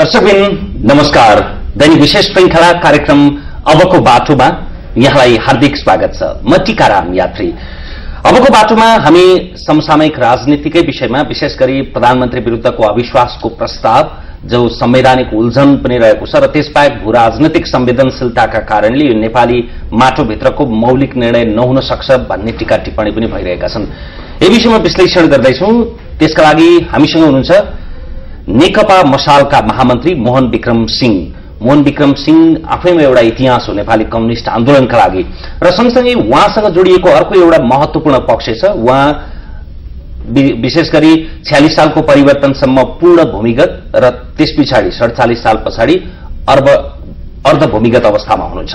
दर्शकबिन नमस्कार। दैनिक विशेष श्रृङ्खला कार्यक्रम अबको बाटोमा यहाँलाई हार्दिक स्वागत छ। म टिकाराम यात्री। अबको बाटोमा हामी समसामयिक राजनीतिकै विषयमा विशेष गरी प्रधानमन्त्री विरूद्धको अविश्वासको प्रस्ताव जो संवैधानिक उल्झन पनि रहेको छ र त्यसबाहेक भू राजनैतिक संवेदनशीलताका कारणले यो नेपाली माटोभित्रको मौलिक निर्णय नहुन सक्छ भन्ने टीका टिप्पणी पनि भइरहेका छन्। यही विषयमा विश्लेषण गर्दैछौ। त्यसका लागि हामीसँग हुनुहुन्छ नेकपा मसालका महामन्त्री मोहन विक्रम सिंह। मोहन विक्रम सिंह आफैमा एउटा इतिहास हो नेपाली कम्युनिष्ट आन्दोलनका लागि। र सँगसँगै उहाँसँग जोडिएको अर्को एउटा महत्वपूर्ण पक्ष छ उहाँ विशेष गरी छ्यालिस सालको परिवर्तनसम्म पूर्ण भूमिगत र त्यस पछाडि सडचालिस साल पछाडि अर्ब अर्ध भूमिगत अवस्थामा हुनुहुन्छ।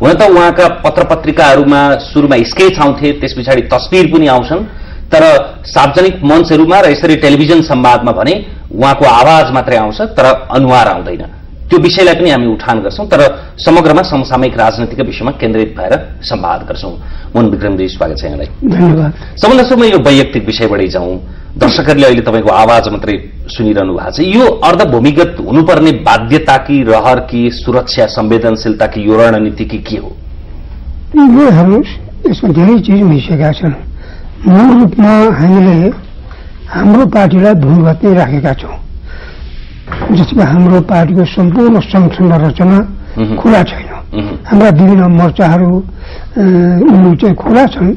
हुन त उहाँका पत्र पत्रिकाहरूमा सुरुमा स्केच आउँथे त्यस पछाडि तस्विर पनि आउँछन्। तर सार्वजनिक मञ्चहरूमा र यसरी टेलिभिजन संवादमा भने उहाँको आवाज मात्रै आउँछ तर अनुहार आउँदैन। त्यो विषयलाई पनि हामी उठान गर्छौं तर समग्रमा समसामयिक राजनीतिका विषयमा केन्द्रित भएर संवाद गर्छौं। मोहन विक्रमजी स्वागत छ यहाँलाई। धन्यवाद। सबभन्दा सुरुमा यो वैयक्तिक विषयबाटै जाउँ। दर्शकहरूले अहिले तपाईँको आवाज मात्रै सुनिरहनु भएको छ। यो अर्ध भूमिगत हुनुपर्ने बाध्यता कि रहर कि सुरक्षा संवेदनशीलता कि यो रणनीति कि के हो? यो हेर्नुहोस् यसमा धेरै चिज मिसिएका छन्। मूल रूपमा हामीले हाम्रो पार्टीलाई भूमिगत नै राखेका छौँ। जसमा हाम्रो पार्टीको सम्पूर्ण संगठन रचना। खुला छैन। हाम्रा विभिन्न मोर्चाहरू उनीहरू चाहिँ खुला छन्।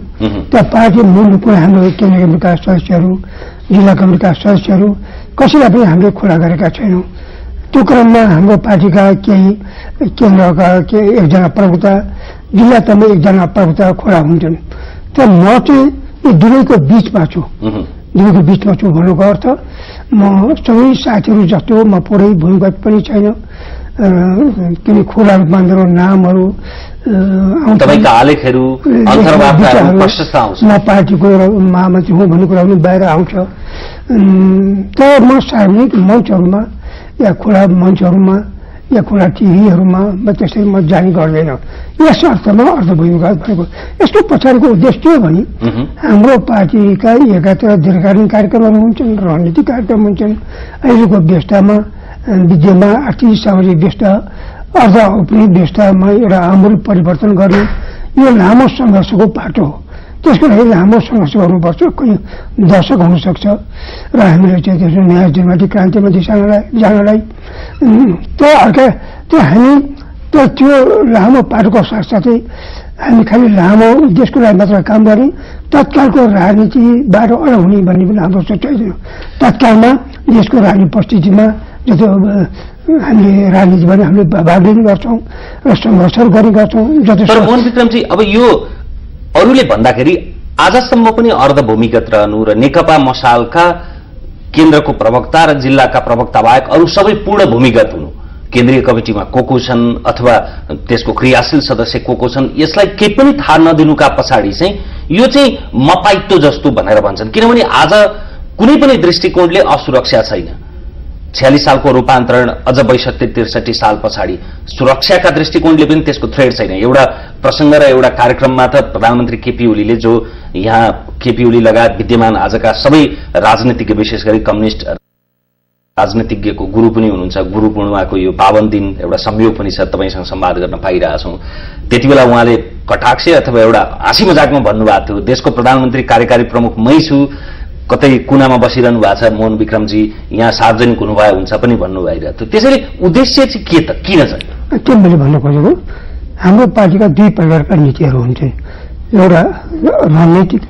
त्यहाँ पार्टी मूल रूपमा हाम्रो केन्द्रीय कमिटीका सदस्यहरू जिल्ला कमिटीका सदस्यहरू कसैलाई पनि हामीले खुला गरेका छैनौँ। त्यो क्रममा हाम्रो पार्टीका केही केन्द्रका के एकजना प्रवक्ता जिल्ला तहमा एकजना प्रवक्ता खुला हुन्छन्। तर म चाहिँ यो दुवैको बिचमा छु। दुवैको बिचमा छु भन्नुको अर्थ म सबै साथीहरू जस्तो म पुरै भूमिगत पनि छैन। किन खुला रूपमा मेरो नामहरू म पार्टीको महामन्त्री हुँ भन्ने कुरा पनि बाहिर आउँछ। तर म सार्वजनिक मञ्चहरूमा या खुला मञ्चहरूमा या खुला टिभीहरूमा म त्यसरी म जाने गर्दैन। यस अर्थमा अर्धभूमिगत भनेको यसको पछाडिको उद्देश्य के हो भने हाम्रो पार्टीका एकातिर दीर्घकालीन कार्यक्रमहरू हुन्छन् रणनीतिक कार्यक्रम हुन्छन्। अहिलेको व्यवस्थामा विद्यमा आर्थिक सामाजिक व्यवस्था अर्ध औपनिक व्यवस्थामा एउटा आमूल परिवर्तन गर्ने यो लामो सङ्घर्षको बाटो हो। त्यसको लागि लामो सङ्घर्ष गर्नुपर्छ। कोही दशक हुनसक्छ। र हामीले चाहिँ त्यसो न्याय डेमोक्रेटिक क्रान्तिमा दिशालाई जानलाई। त्यो अर्का त्यो हामी त्यो त्यो लामो बाटोको साथसाथै हामी खालि लामो देशको लागि मात्र काम गर्ने तत्कालको राजनीतिबाट अलग हुने भन्ने पनि हाम्रो सोचाइ छैन तत्कालमा देशको राजनीतिक परिस्थितिमा जस्तो हामीले राजनीतिमा पनि हामीले भाग लिने गर्छौँ र सङ्घर्षहरू गर्ने गर्छौँ। विक्रमजी अब यो अरूले भन्दाखेरि आजसम्म पनि अर्ध भूमिगत रहनु र नेकपा मसालका केन्द्रको प्रवक्ता र जिल्लाका प्रवक्ता बाहेक अरू सबै पूर्ण भूमिगत हुनु। केन्द्रीय कमिटीमा को को छन् अथवा त्यसको क्रियाशील सदस्य को को छन् यसलाई केही पनि थाहा नदिनुका पछाडि चाहिँ यो चाहिँ मपाइत्व जस्तो भनेर भन्छन्। किनभने आज कुनै पनि दृष्टिकोणले असुरक्षा छैन। छ्यालिस सालको रूपान्तरण अझ बैसठी त्रिसठी साल पछाडि। सुरक्षाका दृष्टिकोणले पनि त्यसको थ्रेड छैन। एउटा प्रसङ्ग र एउटा कार्यक्रममा त प्रधानमन्त्री केपी ओलीले जो यहाँ केपी ओली लगायत विद्यमान आजका सबै राजनीतिज्ञ विशेष गरी कम्युनिस्ट राजनीतिज्ञको गुरु पनि हुनुहुन्छ। गुरु पूर्णिमाको यो पावन दिन एउटा संयोग पनि छ तपाईँसँग संवाद गर्न पाइरहेछौँ। त्यति बेला उहाँले कटाक्ष अथवा एउटा हाँसी मजाकमा भन्नुभएको थियो देशको प्रधानमन्त्री कार्यकारी प्रमुख मै छु। कतै कुनामा बसिरहनु भएको छ मोहन विक्रमजी यहाँ सार्वजनिक हुनुभयो हुन्छ पनि भन्नु भइरहेको थियो। त्यसैले उद्देश्य चाहिँ के त? किन चाहिँ? त्यो मैले भन्न खोजेको हाम्रो पार्टीका दुई प्रकारका नीतिहरू हुन्छन् एउटा रणनीतिक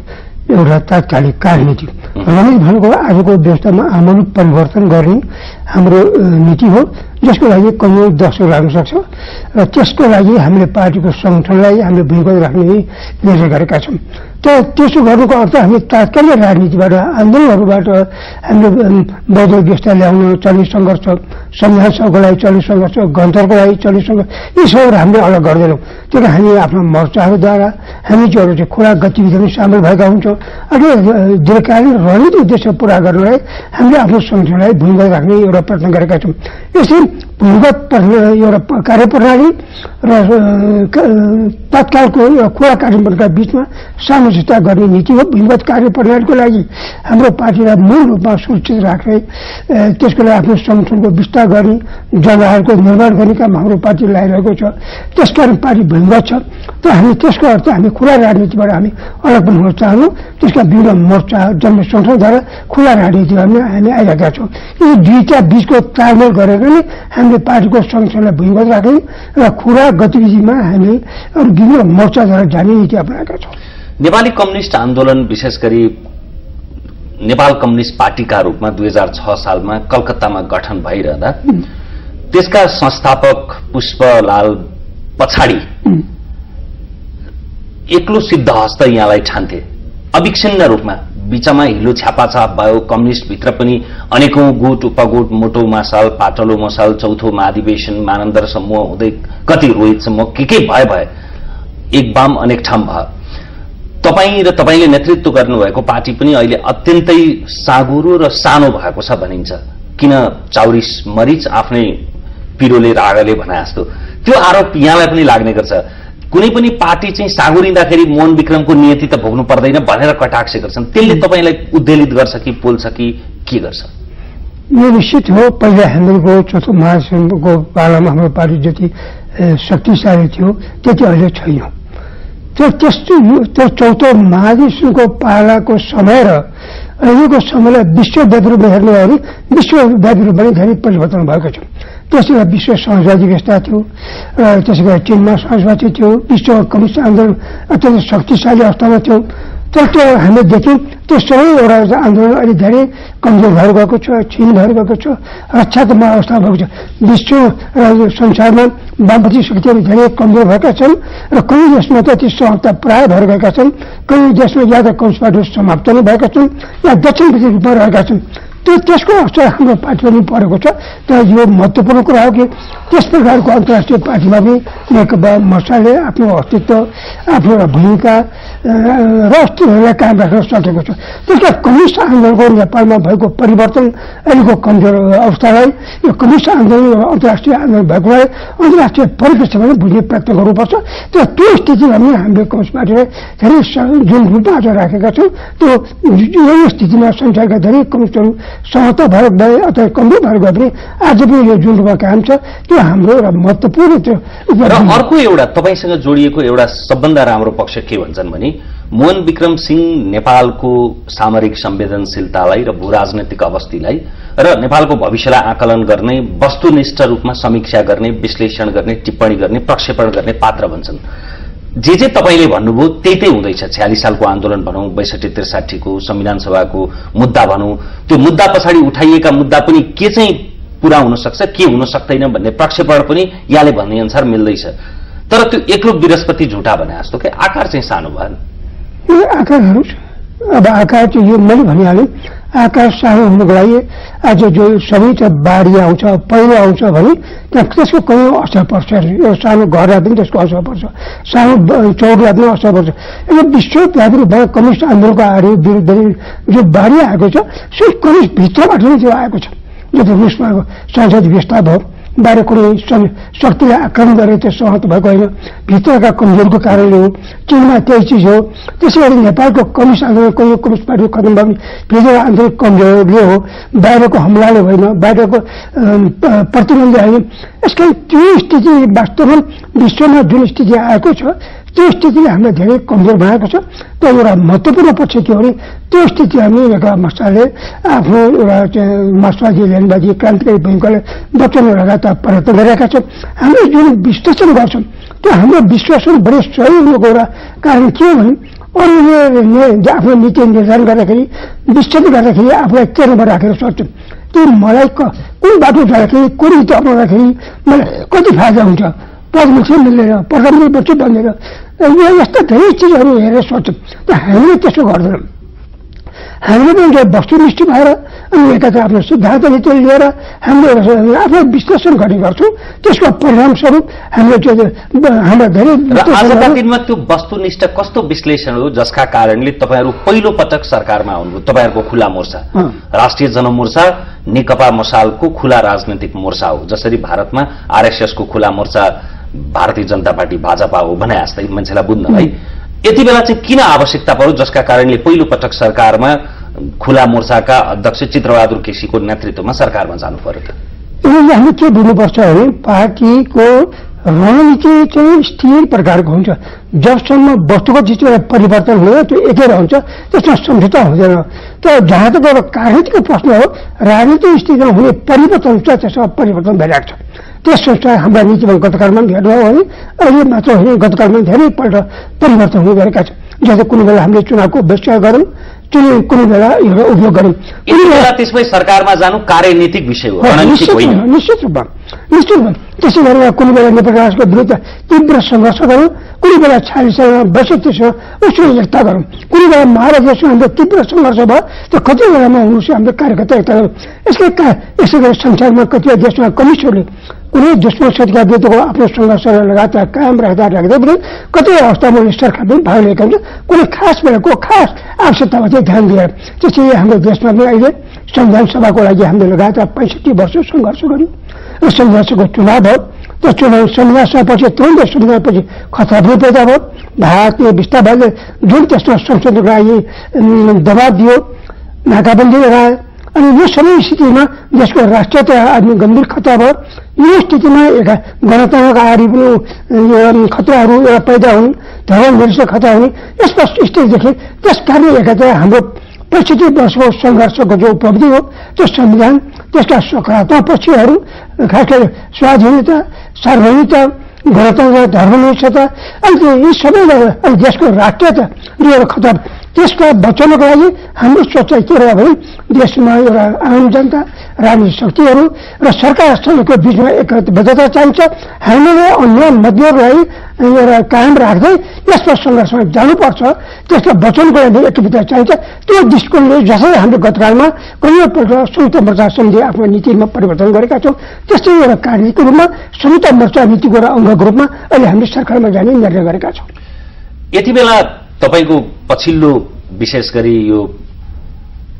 एउटा तात्कालिक राजनीतिक रणनीतिक भनेको आजको व्यवस्थामा आमूल परिवर्तन गर्ने हाम्रो नीति हो जसको लागि कयौँ दशक लाग्न सक्छ र त्यसको लागि हामीले पार्टीको सङ्गठनलाई हामीले भूमिगत राख्ने निर्णय गरेका छौँ। तर त्यसो गर्नुको अर्थ हामी तात्कालिक राजनीतिबाट आन्दोलनहरूबाट हामीले अम, बौद्ध व्यवस्था ल्याउन चल्ने सङ्घर्ष संविधान सभाको लागि चल्ने सङ्घर्ष गणतन्त्रको लागि चल्ने सङ्घर्ष यी सबहरू हामीले अलग गर्दैनौँ। त्यो कारण हामी आफ्ना मोर्चाहरूद्वारा हामी अरू चाहिँ खुला गतिविधिमा सामेल भएका हुन्छौँ अनि दीर्घकालीन रणनीतिक उद्देश्य पुरा गर्नलाई हामीले आफ्नो सङ्गठनलाई भूमिगत राख्ने एउटा प्रयत्न गरेका प्रणाली- एउटा कार्यप्रणाली र तत्कालको एउटा खुला कार्यक्रमका बिचमा सामञ्जस्यता गर्ने नीति हो। भूमिगत कार्यप्रणालीको लागि हाम्रो पार्टीलाई मूल रूपमा सुरक्षित राख्ने त्यसको लागि आफ्नो संगठनको विस्तार गर्ने जग्गाहरूको निर्माण गर्ने काम हाम्रो पार्टी लगाइरहेको छ। त्यसकारण पार्टी भूमिगत छ। तर हामी त्यसको अर्थ हामी खुला राजनीतिबाट हामी अलग पनि हुन चाहन्छौँ त्यसका विभिन्न मोर्चा जन्म संगठनद्वारा खुला राजनीतिमा हामी आइरहेका छौँ। यी दुईटा बिचको तालमेल गरेर नै हामीले पार्टीको संगठनलाई भूमिगत राख्यौँ र खुला गतिविधिमा हामी अरू विभिन्न मोर्चाद्वारा जाने नीति अपनाएका छौँ। नेपाली कम्युनिस्ट आन्दोलन विशेष गरी नेपाल कम्युनिस्ट पार्टीका रूपमा दुई हजार छ सालमा कलकत्तामा गठन भइरहँदा त्यसका संस्थापक पुष्पलाल पछाडि एक्लो सिद्धहस्त यहाँलाई ठान्थे अविच्छिन्न रूपमा। बिचमा हिलो छ्यापाछाप भयो कम्युनिस्टभित्र पनि। अनेकौं गुट उपगुट मोटो मसाल पाटलो मसाल चौथो महाधिवेशन मानन्दर समूह हुँदै कति रोहित समूह के के भए भए। एक बाम अनेक ठाम भयो। तपाईँ र तपाईँले नेतृत्व गर्नुभएको पार्टी पनि अहिले अत्यन्तै साँगुरो र सानो भएको छ भनिन्छ। किन चाउरिस मरिच आफ्नै पिरोले रागले भने जस्तो। त्यो आरोप यहाँलाई पनि लाग्ने गर्छ। कुनै पनि पार्टी चाहिँ साँगुरिँदाखेरि मोहन विक्रमको नियति त भोग्नु पर्दैन भनेर कटाक्ष गर्छन्। त्यसले तपाईँलाई उद्वेलित गर्छ कि पोल्छ कि के गर्छ? यो निश्चित हो। पहिला हामीहरूको चौथो महासङ्घको पालामा हाम्रो पार्टी जति शक्तिशाली थियो त्यति अहिले छैन। त्यो त्यस्तो त्यो चौथो महाधिवेशनको पालाको समय र अहिलेको समयलाई विश्वव्यापी रूपमा हेर्नु हो भने विश्वव्यापी रूपमा धेरै परिवर्तन भएको छ। त्यसै विश्व समाजवादी व्यवस्था थियो। र त्यसै गरी चिनमा समाजवादी थियो विश्व कम्युनिस्ट आन्दोलन अत्यन्त शक्तिशाली अवस्थामा थियो। तर त्यो हामीले देख्यौँ त्यो सबै एउटा आन्दोलन अहिले धेरै कमजोर भएर गएको छ क्षीण भएर गएको छ रक्षात्मक अवस्था भएको छ। विश्व र संसारमा वामपन्थी शक्तिहरू धेरै कमजोर भएका छन् र कयौँ देशमा त ती समाप्त प्राय भएर गएका छन्। कयौँ देशमा या त कम्युनिस्ट पार्टीहरू समाप्त नै भएका छन् या दक्षिणपट्टि रूपमा रहेका छन्। त्यो त्यसको असर हाम्रो पार्टीमा पनि परेको छ। तर यो महत्त्वपूर्ण कुरा हो कि त्यस प्रकारको अन्तर्राष्ट्रिय पार्टीमा पनि नेकपा मसाले आफ्नो अस्तित्व आफ्नो एउटा भूमिका र अस्तित्वलाई कायम राख्न सकेको छ। त्यसका कम्युनिस्ट आन्दोलनको नेपालमा भएको परिवर्तन अहिलेको कमजोर अवस्थालाई यो कम्युनिस्ट आन्दोलन अन्तर्राष्ट्रिय आन्दोलन भएकोलाई अन्तर्राष्ट्रिय परिप्रेक्ष्यमा पनि बुझ्ने प्रयत्न गर्नुपर्छ। तर त्यो स्थितिमा पनि हामीले कम्युनिस्ट पार्टीलाई धेरै जुन आज राखेका छौँ। त्यो यो स्थितिमा संसारका धेरै कम्युनिस्टहरू सहता भएर गए अथवा कमजोर भएर गए पनि आज पनि यो जुन रूपमा काम छ त्यो हाम्रो एउटा महत्त्वपूर्ण त्यो र। अर्को एउटा तपाईँसँग जोडिएको एउटा सबभन्दा राम्रो पक्ष के भन्छन् भने मोहन विक्रम सिंह नेपालको सामरिक संवेदनशीलतालाई र भू राजनैतिक अवस्थीलाई र नेपालको भविष्यलाई आकलन गर्ने वस्तुनिष्ठ रूपमा समीक्षा गर्ने विश्लेषण गर्ने टिप्पणी गर्ने प्रक्षेपण गर्ने पात्र भन्छन् जे जे तपाईँले भन्नुभयो त्यही त्यही हुँदैछ। छ्यालिस सालको आन्दोलन भनौँ बैसठी त्रिसाठीको संविधान सभाको मुद्दा भनौँ। त्यो मुद्दा पछाडि उठाइएका मुद्दा पनि के चाहिँ पूरा हुन सक्छ के हुन सक्दैन भन्ने प्रक्षेपण पनि यहाँले भन्ने अनुसार मिल्दैछ। तर त्यो एक्लो बृहस्पति झुटा भने जस्तो कि आकार चाहिँ सानो भयो नि। यो आकारहरू अब आकार चाहिँ यो मैले भनिहालेँ आकार सानो हुनुको लागि आज जो सबै त बाढी आउँछ पहिरो आउँछ भने त्यहाँ त्यसको कयौँ असर पर्छ। यो सानो घरलाई पनि त्यसको असर पर्छ। सानो चौरलाई पनि असर पर्छ। यो विश्वव्यापी रूपमा कम्युनिस्ट आन्दोलनको आडे विरुद्ध जो बाढी आएको छ सो कम्युनिस्ट भित्रबाट नै त्यो आएको छ। जो रुसमा संसद व्यवस्था भयो बाहिर कुनै शक्तिले आक्रमण गरेर त्यो सहमत भएको होइन। भित्रका कमजोरको कारणले हो। चिनमा त्यही चिज हो। त्यसै गरी नेपालको कम्युनिस्ट आन्दोलन कहिले कम्युनिस्ट पार्टी खत्म भयो भने भित्र आन्दोलन कमजोरले हो। बाहिरको हमलाले होइन बाहिरको प्रतिबन्धले होइन। यसकारण त्यो स्थिति वास्तवमा विश्वमा जुन स्थिति आएको छ त्यो स्थितिले हामीलाई धेरै कमजोर बनाएको छ। त्यो एउटा महत्त्वपूर्ण पक्ष के हो भने त्यो स्थिति हामी एउटा मसाले आफ्नो एउटा मार्क्सवादी ल्यान्डवादी क्रान्तिकारी भूमिकाले बचाउन लगातार प्रयत्न गरिरहेका छौँ हामीले जुन विश्लेषण गर्छौँ त्यो हाम्रो विश्लेषण बढी सही हुनुको एउटा कारण के हो भने अरूले आफ्नो नीति निर्धारण गर्दाखेरि विश्लेषण गर्दाखेरि आफूलाई केन्द्रमा राखेर सोध्छौँ कि मलाई कुन बाटो जाँदाखेरि कुन नीति अपनाउँदाखेरि मलाई कति फाइदा हुन्छ? पद मुख्य मिल्दैन प्रधानमन्त्री बच्चो बन्दैन यो यस्ता धेरै चिजहरू हेरेर सोध्छौँ त हामीले त्यसो गर्दैनौँ हामीले पनि एउटा वस्तुनिष्ठ भएर अनि एकातिर आफ्नो सिद्धान्त नीति लिएर हामीले आफ्नो विश्लेषण गर्ने गर्छौँ त्यसको परिणामस्वरूप हामीले त्यो हाम्रा धेरै आजका दिनमा त्यो वस्तुनिष्ठ कस्तो विश्लेषण हो जसका कारणले तपाईँहरू पहिलो पटक सरकारमा आउनुभयो तपाईँहरूको खुला मोर्चा। राष्ट्रिय जनमोर्चा नेकपा मसालको खुला राजनैतिक मोर्चा हो जसरी भारतमा आरएसएसको खुला मोर्चा भारतीय जनता पार्टी भाजपा हो भने जस्तै मान्छेलाई बुझ्न है? यति बेला चाहिँ किन आवश्यकता पर्यो? जसका कारणले पहिलो पटक सरकारमा खुला मोर्चाका अध्यक्ष चित्रबहादुर केसीको नेतृत्वमा सरकारमा जानु पर्यो त। हामीले के बुझ्नुपर्छ भने पार्टीको रणनीति चाहिँ स्थिर प्रकारको हुन्छ। जबसम्म वस्तुगत चिजको परिवर्तन हुँदैन त्यो एकै रहन्छ त्यसमा सम्झौता हुँदैन। तर जहाँ तक एउटा राजनीतिको प्रश्न हो राजनीतिक स्थितिमा हुने परिवर्तन छ त्यसमा परिवर्तन भइरहेको छ। त्यस सोचलाई हाम्रा नीतिमा गतकालमा पनि भेट्नुभयो भने अहिले मात्र होइन गतकालमा धेरैपल्ट परिवर्तन हुने गरेका छन्। जस्तै कुनै बेला हामीले चुनावको बहिष्कार गऱ्यौँ कुनै कुनै बेला एउटा उपयोग गऱ्यौँ त्यसमै सरकारमा जानु कार्यनीतिक विषय हो निश्चित रूपमा निश्चित रूपमा। त्यसै गरेर कुनै बेला नेपाल राष्ट्रको विरुद्ध तीव्र सङ्घर्ष गरौँ कुनै बेला छालीसँग बैसठीसँग उसको एकता गरौँ। कुनै बेला महाराजसँग हाम्रो तीव्र सङ्घर्ष भयो त्यो कति बेलामा हुनुहोस् हाम्रो कार्यकर्ता एकता गरौँ। यसले का यसै गरी संसारमा कतिपय देशमा कम्युनिस्टहरूले कुनै दुश्मन शक्तिका विरुद्धको आफ्नो सङ्घर्षलाई लगातार कायम राख्दा राख्दै पनि कतिपय अवस्थामा उनी सरकार पनि भाग लिएका हुन्छ कुनै खास बेलाको खास आवश्यकतामा चाहिँ ध्यान दिएर त्यसैले हाम्रो देशमा पनि अहिले संविधान सभाको लागि हामीले लगातार पैँसठी वर्ष सङ्घर्ष गर्यौँ। र सङ्घर्षको चुनाव भयो। त्यो चुनाव संविधान सभापछि तुरन्तै संविधानपछि खतरा पैदा भयो। भारतीय विस्तारवादले जुन त्यसमा संशोधनको लागि दबाब दियो नाकाबन्दी लगायो अनि यो सबै स्थितिमा देशको राष्ट्रियता आदि गम्भीर खतरा भयो। यो स्थितिमा एउटा गणतन्त्रका आदि पनि खतराहरू एउटा पैदा हुन् धर्म निरसक खतरा हुने। यस्ता स्थितिदेखि त्यस कारण एकातिर हाम्रो पैँसठी वर्षको सङ्घर्षको जो उपलब्धि हो त्यो संविधान त्यसका सकारात्मक पक्षहरू, खास गरी स्वाधीनता, सार्वजनिकता, गणतन्त्र, धर्मनिष्ठता अनि यी सबैलाई अनि देशको राष्ट्रियता लिएर खतरा त्यसका बचाउनको लागि हाम्रो सोचाइ के रह्यो भने देशमा एउटा आम जनता राजनीतिक शक्तिहरू र सरकारसँगको बिचमा एकबद्धता चाहिन्छ। हामीले अन्य मध्यहरूलाई एउटा कायम राख्दै यसमा सङ्घर्षमा जानुपर्छ। त्यसलाई बचाउनको लागि एकबद्धता चाहिन्छ। त्यो दृष्टिकोणले जसरी हामीले गतकालमा कैयौँपल्ट संयुक्त मोर्चा समिति आफ्नो नीतिमा परिवर्तन गरेका छौँ त्यस्तै एउटा कार्यनीतिको रूपमा संयुक्त मोर्चा नीतिको एउटा अङ्गको रूपमा अहिले हामीले सरकारमा जाने निर्णय गरेका छौँ। यति बेला तपाईँको पछिल्लो विशेष गरी यो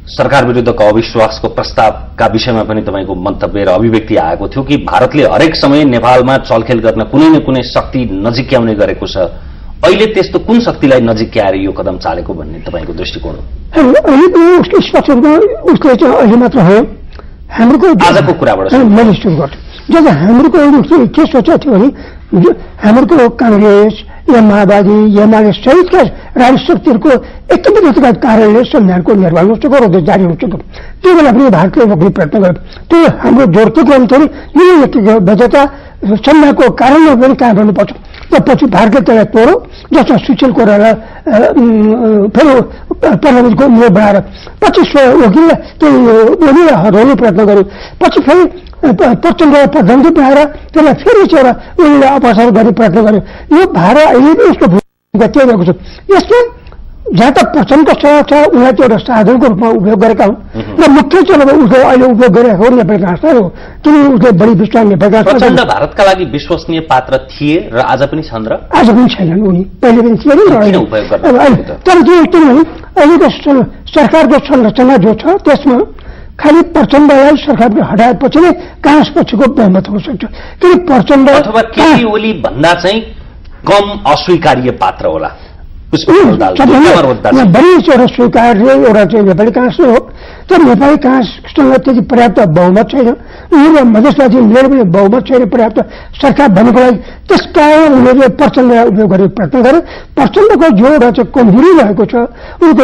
सरकार विरुद्धको अविश्वासको प्रस्तावका विषयमा पनि तपाईँको मन्तव्य र अभिव्यक्ति आएको थियो कि भारतले हरेक समय नेपालमा चलखेल गर्न कुनै न कुनै शक्ति नजिक्याउने गरेको छ। अहिले त्यस्तो कुन शक्तिलाई नजिक्याएर यो कदम चालेको भन्ने तपाईँको दृष्टिकोण हो? हाम्रो आजको कुराबाट मैले सुरु गर्छु। जब हाम्रो के सोचेको थियो भने हाम्रो काङ्ग्रेस या माओवादी मानिस सहितका राजनीतिक शक्तिहरूको एकत्रितका कारणले संविधानको निर्माण सक्यो र जारी हुन सक्यो त्यो बेला पनि भारतले रोक्ने प्रयत्न गर्यो त्यो हाम्रो जोड के गर्नु थियो भने यो एकबद्धता संविधानको कारणले पनि काम गर्नुपर्छ र पछि भारतले त्यसलाई तोड्यो जसमा सुशील उम्, फेरि पार्लियामेन्टको नियम बनाएर पछि वकिललाई उनीलाई हटाउने प्रयत्न गर्यो पछि फेरि प्रचण्डलाई प्रधानमन्त्री बनाएर त्यसलाई फेरि एउटा उनीलाई अपसार गर्ने प्रयत्न गर्यो यो भार अहिले पनि उसको भूमिका त्यही रहेको छ। यसमा जहाँ तक प्रचण्डको सवाल छ उनीलाई चाहिँ एउटा साधनको रूपमा उपयोग गरेका हुन्। र मुख्य चाहिँ अब उसले अहिले उपयोग गरिरहेको हो नेपाली काङ्ग्रेसलाई हो। किनभने उसले बढी विश्वास नेपाली काङ्ग्रेसमा भारतका लागि विश्वसनीय पात्र थिए र आज पनि छन् र? आज पनि छैनन् उनी। पहिले पनि थिएन किन त? तर त्यो किनभने अहिलेको सरकारको संरचना जो छ त्यसमा खालि प्रचण्डलाई सरकारले हटाएपछि नै काङ्ग्रेस पछिको बहुमत हुन सक्छ। किन प्रचण्ड अथवा केपी ओली भन्दा चाहिँ कम अस्वीकार्य पात्र होला। बढी एउटा स्वीकार्य एउटा चाहिँ नेपाली काङ्ग्रेस नै हो तर नेपाली काङ्ग्रेससँग त्यति पर्याप्त बहुमत छैन उनीहरू मधेसवादी मिलेर पनि बहुमत छैन पर्याप्त सरकार भन्नुको लागि। त्यस कारण उनीहरूले प्रचण्डलाई उपयोग गर्ने प्रयत्न गरे प्रचण्डको जो एउटा चाहिँ कमजोरी रहेको छ उनको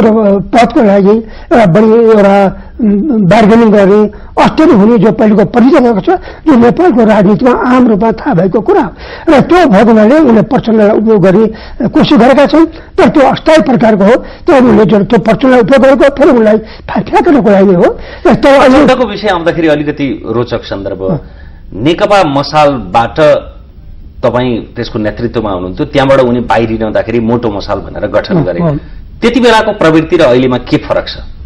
पदको लागि एउटा बढी एउटा बार्गेनिङ गर्ने अस्ट्रेलिया हुने जो पहिलेको परिचय भएको छ जो नेपालको राजनीतिमा आम रूपमा थाहा भएको कुरा हो। र त्यो भएको हुनाले उनले प्रचण्डलाई उपयोग गर्ने कोसिस गरेका छन्। तर त्यो अस्थायी प्रकारको हो। तर उनले जुन त्यो प्रचण्डलाई उपयोग गरेको फेरि उनलाई फ्या- फ्याँक्नको लागि हो। र त्यो विषय आउँदाखेरि अलिकति रोचक सन्दर्भ नेकपा मसालबाट तपाईँ त्यसको नेतृत्वमा हुनुहुन्थ्यो। त्यहाँबाट उनी बाहिरिँदाखेरि मोटो मसाल भनेर गठन गरे। त्यति बेलाको प्रवृत्ति र अहिलेमा के फरक छ?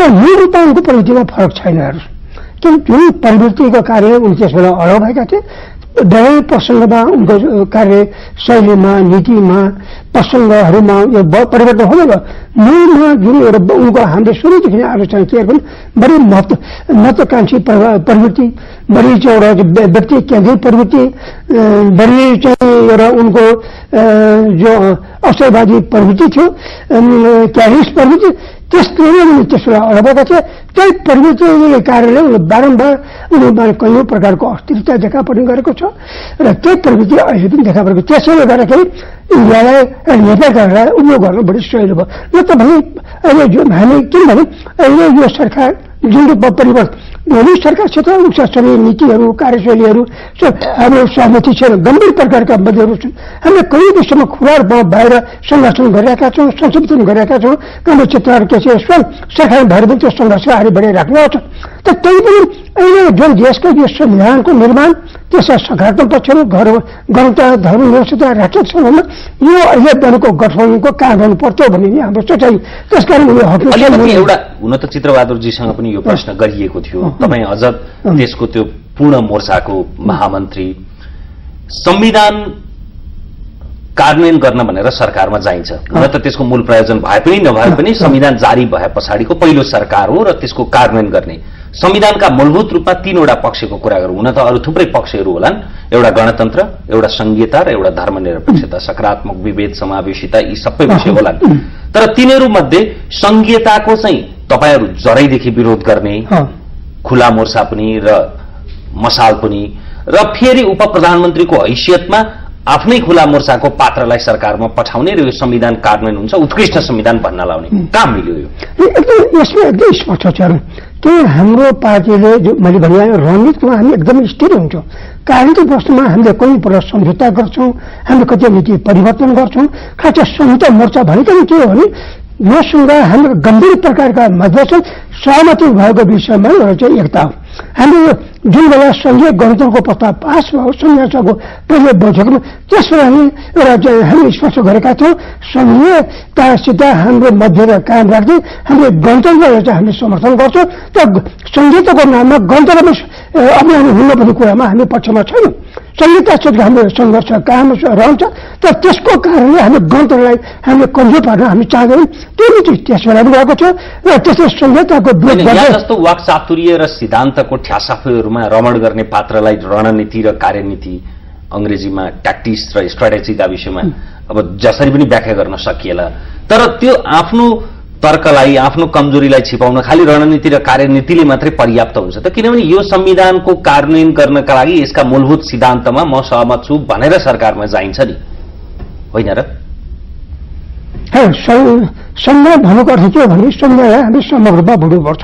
मूल रूपमा उनको प्रवृत्तिमा फरक छैन हेर्नु किन जुन प्रवृत्तिको कार्य उनी त्यस बेला अडो भएका थिए। धेरै प्रसङ्गमा उनको कार्य शैलीमा नीतिमा प्रसङ्गहरूमा यो परिवर्तन हुँदैन। मूलमा जुन एउटा उनको हामीले सुरुदेखि आलोचना के पनि बढी महत्व महत्वकांक्षी प्रवृत्ति बढी चाहिँ एउटा व्यक्ति केन्द्रित प्रवृत्ति बढी चाहिँ एउटा उनको जो अवसरवादी प्रवृत्ति थियो क्यारिस प्रवृत्ति त्यसले नै त्यसलाई अडबेका थिए त्यही प्रवृत्तिले कारणले उनले बारम्बार उनीमा कैयौँ प्रकारको अस्थिरता देखा पर्ने गरेको छ। र त्यही प्रवृत्ति अहिले पनि देखा परेको त्यसैले गर्दाखेरि इन्डियालाई नेपाल गरेर उपयोग गर्न बढी सजिलो भयो। न त भने अहिले जुन हामी किनभने अहिले यो सरकार जुन रूपमा परिवर्तन भोलि सरकारसित उच्चस्तरीय नीतिहरू कार्यशैलीहरू हाम्रो सहमति छैन। गम्भीर प्रकारका मध्यहरू छन्। हामीले कयौँ विषयमा खुला रूपमा बाहिर संरक्षण गरिरहेका छौँ संशोधन गरिरहेका छौँ हाम्रो क्षेत्रहरू के छ? स्वयं सरकार भएर पनि त्यो सङ्घर्ष अगाडि बढाइराख्नु छ तर त्यही पनि अहिले जुन देशको यो संविधानको निर्माण त्यसका सकारात्मक पक्षहरू घर गणता धर्म निरक्षता राखेको छ भने यो अहिले बनेको गठबन्धनको काम गर्नु पर्थ्यो भन्ने हाम्रो सोचाइ त्यसकारण एउटा हुन त चित्रबहादुरजीसँग पनि यो प्रश्न गरिएको थियो। तपाईँ अझ त्यसको त्यो पूर्ण मोर्चाको महामन्त्री संविधान कार्यान्वयन गर्न भनेर सरकारमा जाइन्छ। हुन त त्यसको मूल प्रयोजन भए पनि नभए पनि संविधान जारी भए पछाडिको पहिलो सरकार हो र त्यसको कार्यान्वयन गर्ने। संविधानका मूलभूत रूपमा तीनवटा पक्षको कुरा गरौँ। हुन त अरू थुप्रै पक्षहरू होलान्। एउटा गणतन्त्र एउटा संघीयता र एउटा धर्मनिरपेक्षता सकारात्मक विभेद समावेशिता यी सबै विषय होलान्। तर तिनीहरू मध्ये संघीयताको चाहिँ तपाईँहरू जरैदेखि विरोध गर्ने खुला मोर्चा पनि र मसाल पनि र फेरि उप प्रधानमन्त्रीको हैसियतमा आफ्नै खुला मोर्चाको पात्रलाई सरकारमा पठाउने र यो संविधान कार्यान्वयन हुन्छ उत्कृष्ट संविधान भन्न लाउने कहाँ मिल्यो यो। यसमा एकदम स्पष्ट छ त्यो हाम्रो पार्टीले जो मैले भने रणनीतिमा हामी एकदमै स्थिर हुन्छौँ। कार्यनीतिक वस्तुमा हामीले कुनै प्रकार सम्झौता गर्छौँ हामीले कति नीति परिवर्तन गर्छौँ खास संहिता मोर्चा भनेको के हो भने मसँग हाम्रो गम्भीर प्रकारका मध्य सहमति भएको विषयमा एउटा चाहिँ एकता हो। हामीले जुन बेला सङ्घीय गणतन्त्रको प्रस्ताव पास भयो संहिताको पहिलो बैठकमा त्यस बेला हामी एउटा चाहिँ हामी स्पष्ट गरेका थियौँ सङ्घीयतासित हाम्रो मध्य कायम राख्दै हामीले गणतन्त्रलाई चाहिँ हामीले समर्थन गर्छौँ। तर संहिताको नाममा गणतन्त्र अभियान हुन पर्ने कुरामा हामी पक्षमा छैनौँ। संहितासित हाम्रो सङ्घर्ष कायम रहन्छ। तर त्यसको कारणले हामी गणतन्त्रलाई हामीले कमजोर पार्न हामी चाहँदैनौँ। त्यो नीति त्यस बेला पनि गएको छ र त्यसले संहिताको जस्तो वाक चातुर्य र सिद्धान्तको ठ्यासाफुहरूमा रमण गर्ने पात्रलाई रणनीति र कार्यनीति अङ्ग्रेजीमा ट्याक्टिस र स्ट्राटेजीका विषयमा अब जसरी पनि व्याख्या गर्न सकिएला। तर त्यो आफ्नो तर्कलाई आफ्नो कमजोरीलाई छिपाउन खालि रणनीति र कार्यनीतिले मात्रै पर्याप्त हुन्छ त? किनभने यो संविधानको कार्यान्वयन गर्नका लागि यसका मूलभूत सिद्धान्तमा म सहमत छु भनेर सरकारमा जाइन्छ नि। होइन र? सङ्घ भन्नुको अर्थ के हो भने सङ्घलाई हामी समग्र रूपमा बुझ्नुपर्छ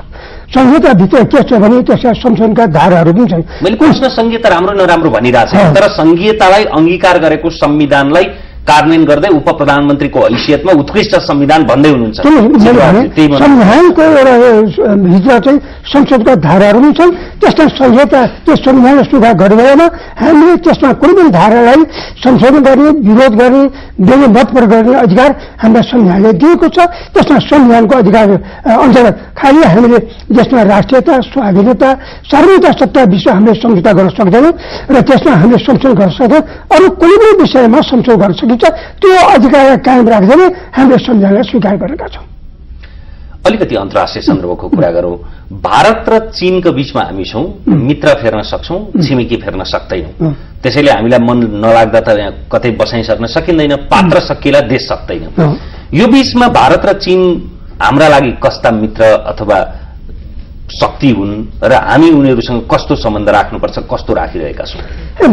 संहिताभित्र के छ भने त्यसका संशोधनका धाराहरू पनि छन्। मैले प्रश्न संहिता राम्रो नराम्रो भनिरहेको छ। तर संहितालाई अंगीकार गरेको संविधानलाई कार्यान्वयन गर्दै उप प्रधानमन्त्रीको हैसियतमा उत्कृष्ट संविधान भन्दै हुनुहुन्छ। संविधानको एउटा भित्र चाहिँ संसदका धाराहरू पनि छन्। त्यसमा संहिता त्यो संविधान सुधार गरिँदैन हामीले त्यसमा कुनै पनि धारालाई संशोधन गर्ने विरोध गर्ने बेले मत प्रयोग गर्ने अधिकार हामीलाई संविधानले दिएको छ। त्यसमा संविधानको अधिकार अन्तर्गत खालि हामीले देशमा राष्ट्रियता स्वाधीनता सार्वजनिकता सत्ता विषय हामीले सम्झौता गर्न सक्दैनौँ। र त्यसमा हामीले संशोधन गर्न सक्दैनौँ। अरू कुनै पनि विषयमा संशोधन गर्न सकिन्छ। त्यो अधिकार कायम राख्दै हामीले संविधानलाई स्वीकार गरेका छौँ। अलिकति अन्तर्राष्ट्रिय सन्दर्भको कुरा गरौँ। भारत र चीनको बीचमा हामी छौँ मित्र फेर्न सक्छौँ छिमेकी फेर्न सक्दैनौँ। त्यसैले हामीलाई मन नलाग्दा त यहाँ कतै बसाइसक्न सकिँदैन पात्र सकिएला देश सक्दैन। यो बीचमा भारत र चीन हाम्रा लागि कस्ता मित्र अथवा शक्ति हुन् र हामी उनीहरूसँग कस्तो सम्बन्ध राख्नुपर्छ कस्तो राखिरहेका छौँ?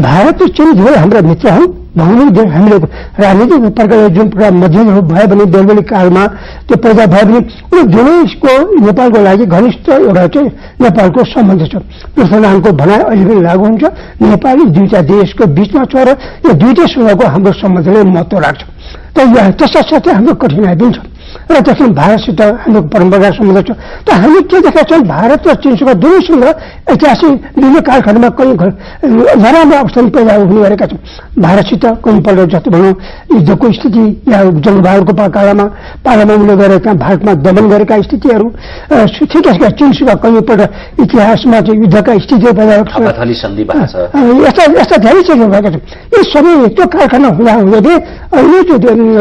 भारत र चीन धेरै हाम्रा मित्र हुन् भौगोलिक हामीले राजनीतिक प्रकारले जुन प्रकार मध्यम भयो भने बेलबेली कालमा त्यो पैदा भयो भने उनी दुवैको नेपालको लागि घनिष्ठ एउटा चाहिँ नेपालको सम्बन्ध छ। पृथ्वीनारायणको भनाइ अहिले पनि लागू हुन्छ। नेपाली दुईटा देशको बीचमा छ र यो दुईटैसँगको हाम्रो सम्बन्धले महत्व राख्छ। तर त्यसका साथै हाम्रो कठिनाइ पनि छ। र त्यसमा भारतसित हाम्रो परम्परा सम्बन्ध छ त हामी के देखेका छौँ भारत र चिनसँग दुवैसँग ऐतिहासिक विभिन्न कालखण्डमा कहीँ नराम्रो अवस्थामा पैदा हुने गरेका छौँ। भारतसित कहीँपल्ट जस्तो भनौँ युद्धको स्थिति या जङ्गबहादुरको कालमा पालामा उनले त्यहाँ भारतमा दमन गरेका स्थितिहरू त्यसका चिनसित कहीँपल्ट इतिहासमा चाहिँ युद्धका स्थितिहरू पैदा भएको छ। यस्ता यस्ता धेरै चिजहरू भएका छन्। यी सबै त्यो कारखाना हुँदा हुँदै अहिले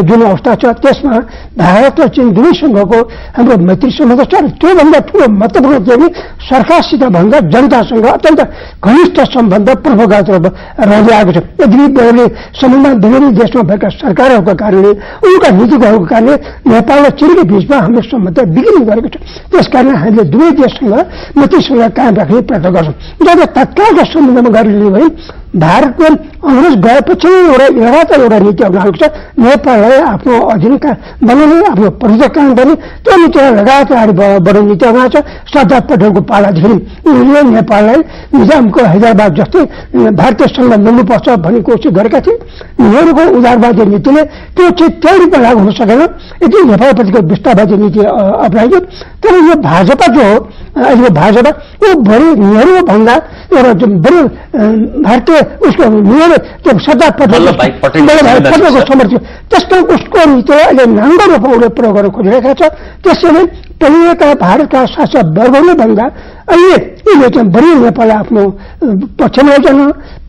जुन अवस्था छ त्यसमा भारत र चिन दुवैसँगको हाम्रो मैत्री सम्बन्ध छ त्योभन्दा ठुलो महत्त्वपूर्ण भने सरकारसित भन्दा जनतासँग अत्यन्त घनिष्ठ सम्बन्ध पूर्वगत रहँदै आएको छ यदि समयमा विभिन्न देशमा भएका सरकारहरूको कारणले उनका नीतिहरूको कारणले नेपाल र चिनको बिचमा हाम्रो सम्बन्ध बिग्रिने गरेको छ त्यसकारण हामीले दुवै देशसँग मैत्रीसँग कायम राख्ने प्रयत्न गर्छौँ जब तत्कालको सम्बन्धमा गरिने भने भारतको अङ्ग्रेज गएपछि एउटा एउटा त एउटा नीति अप्नाएको छ। नेपाललाई आफ्नो अधीनका बनाउने आफ्नो परिचय गर्ने त्यो नीतिलाई लगायत अगाडि बढाउने नीति अप्नाएको छ। सरदार पटेलको पालादेखि उनले नेपाललाई निजामको हैदराबाद जस्तै भारतीय सङ्घ मिल्नुपर्छ भन्ने कोसिस गरेका थिए। नेहरूको उदारवादी नीतिले त्यो चाहिँ त्यही रूपमा लागू हुन सकेन। यदि नेपालप्रतिको विस्तारवादी नीति अप्नाइयो तर यो भाजपा जो हो अहिलेको भाजपा यो बढी नेहरूभन्दा एउटा बढी भारतीय उसको नियम त्यो सरदार पटेलको समर्थन। त्यस्तो उसको नीतिलाई अहिले नाङ्गो रूपमा उसले प्रयोग गर्न खोजिरहेका छ। त्यसैले पहिलेका भारतका शासक वर्गले भन्दा अहिले यिनले चाहिँ बढी नेपाललाई आफ्नो पक्षमा ल्याइजान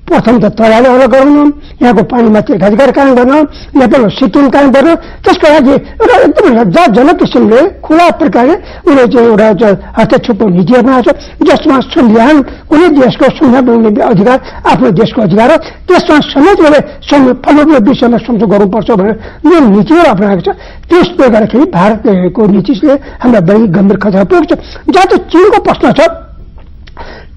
प्रथम त तराले अलग गराउनु यहाँको पानीमा तीर्थाधिकार कायम गर्न नेपालमा सिक्किम कायम गर्न त्यसको लागि एउटा एकदम लज्जाजनक किसिमले खुला प्रकारले उनीहरू चाहिँ एउटा हस्तक्षेपको नीति अपनाएको छ। जसमा संविधान कुनै देशको संविधान बनाउने अधिकार आफ्नो देशको अधिकार हो। त्यसमा समेत उसले फलको विषयमा संशोधन गर्नुपर्छ भनेर यो नीतिहरू अपनाएको छ। त्यसले गर्दाखेरि भारतको नीतिले हामीलाई बढी गम्भीर खतरा पुगेको छ। जहाँ चाहिँ चिनको प्रश्न छ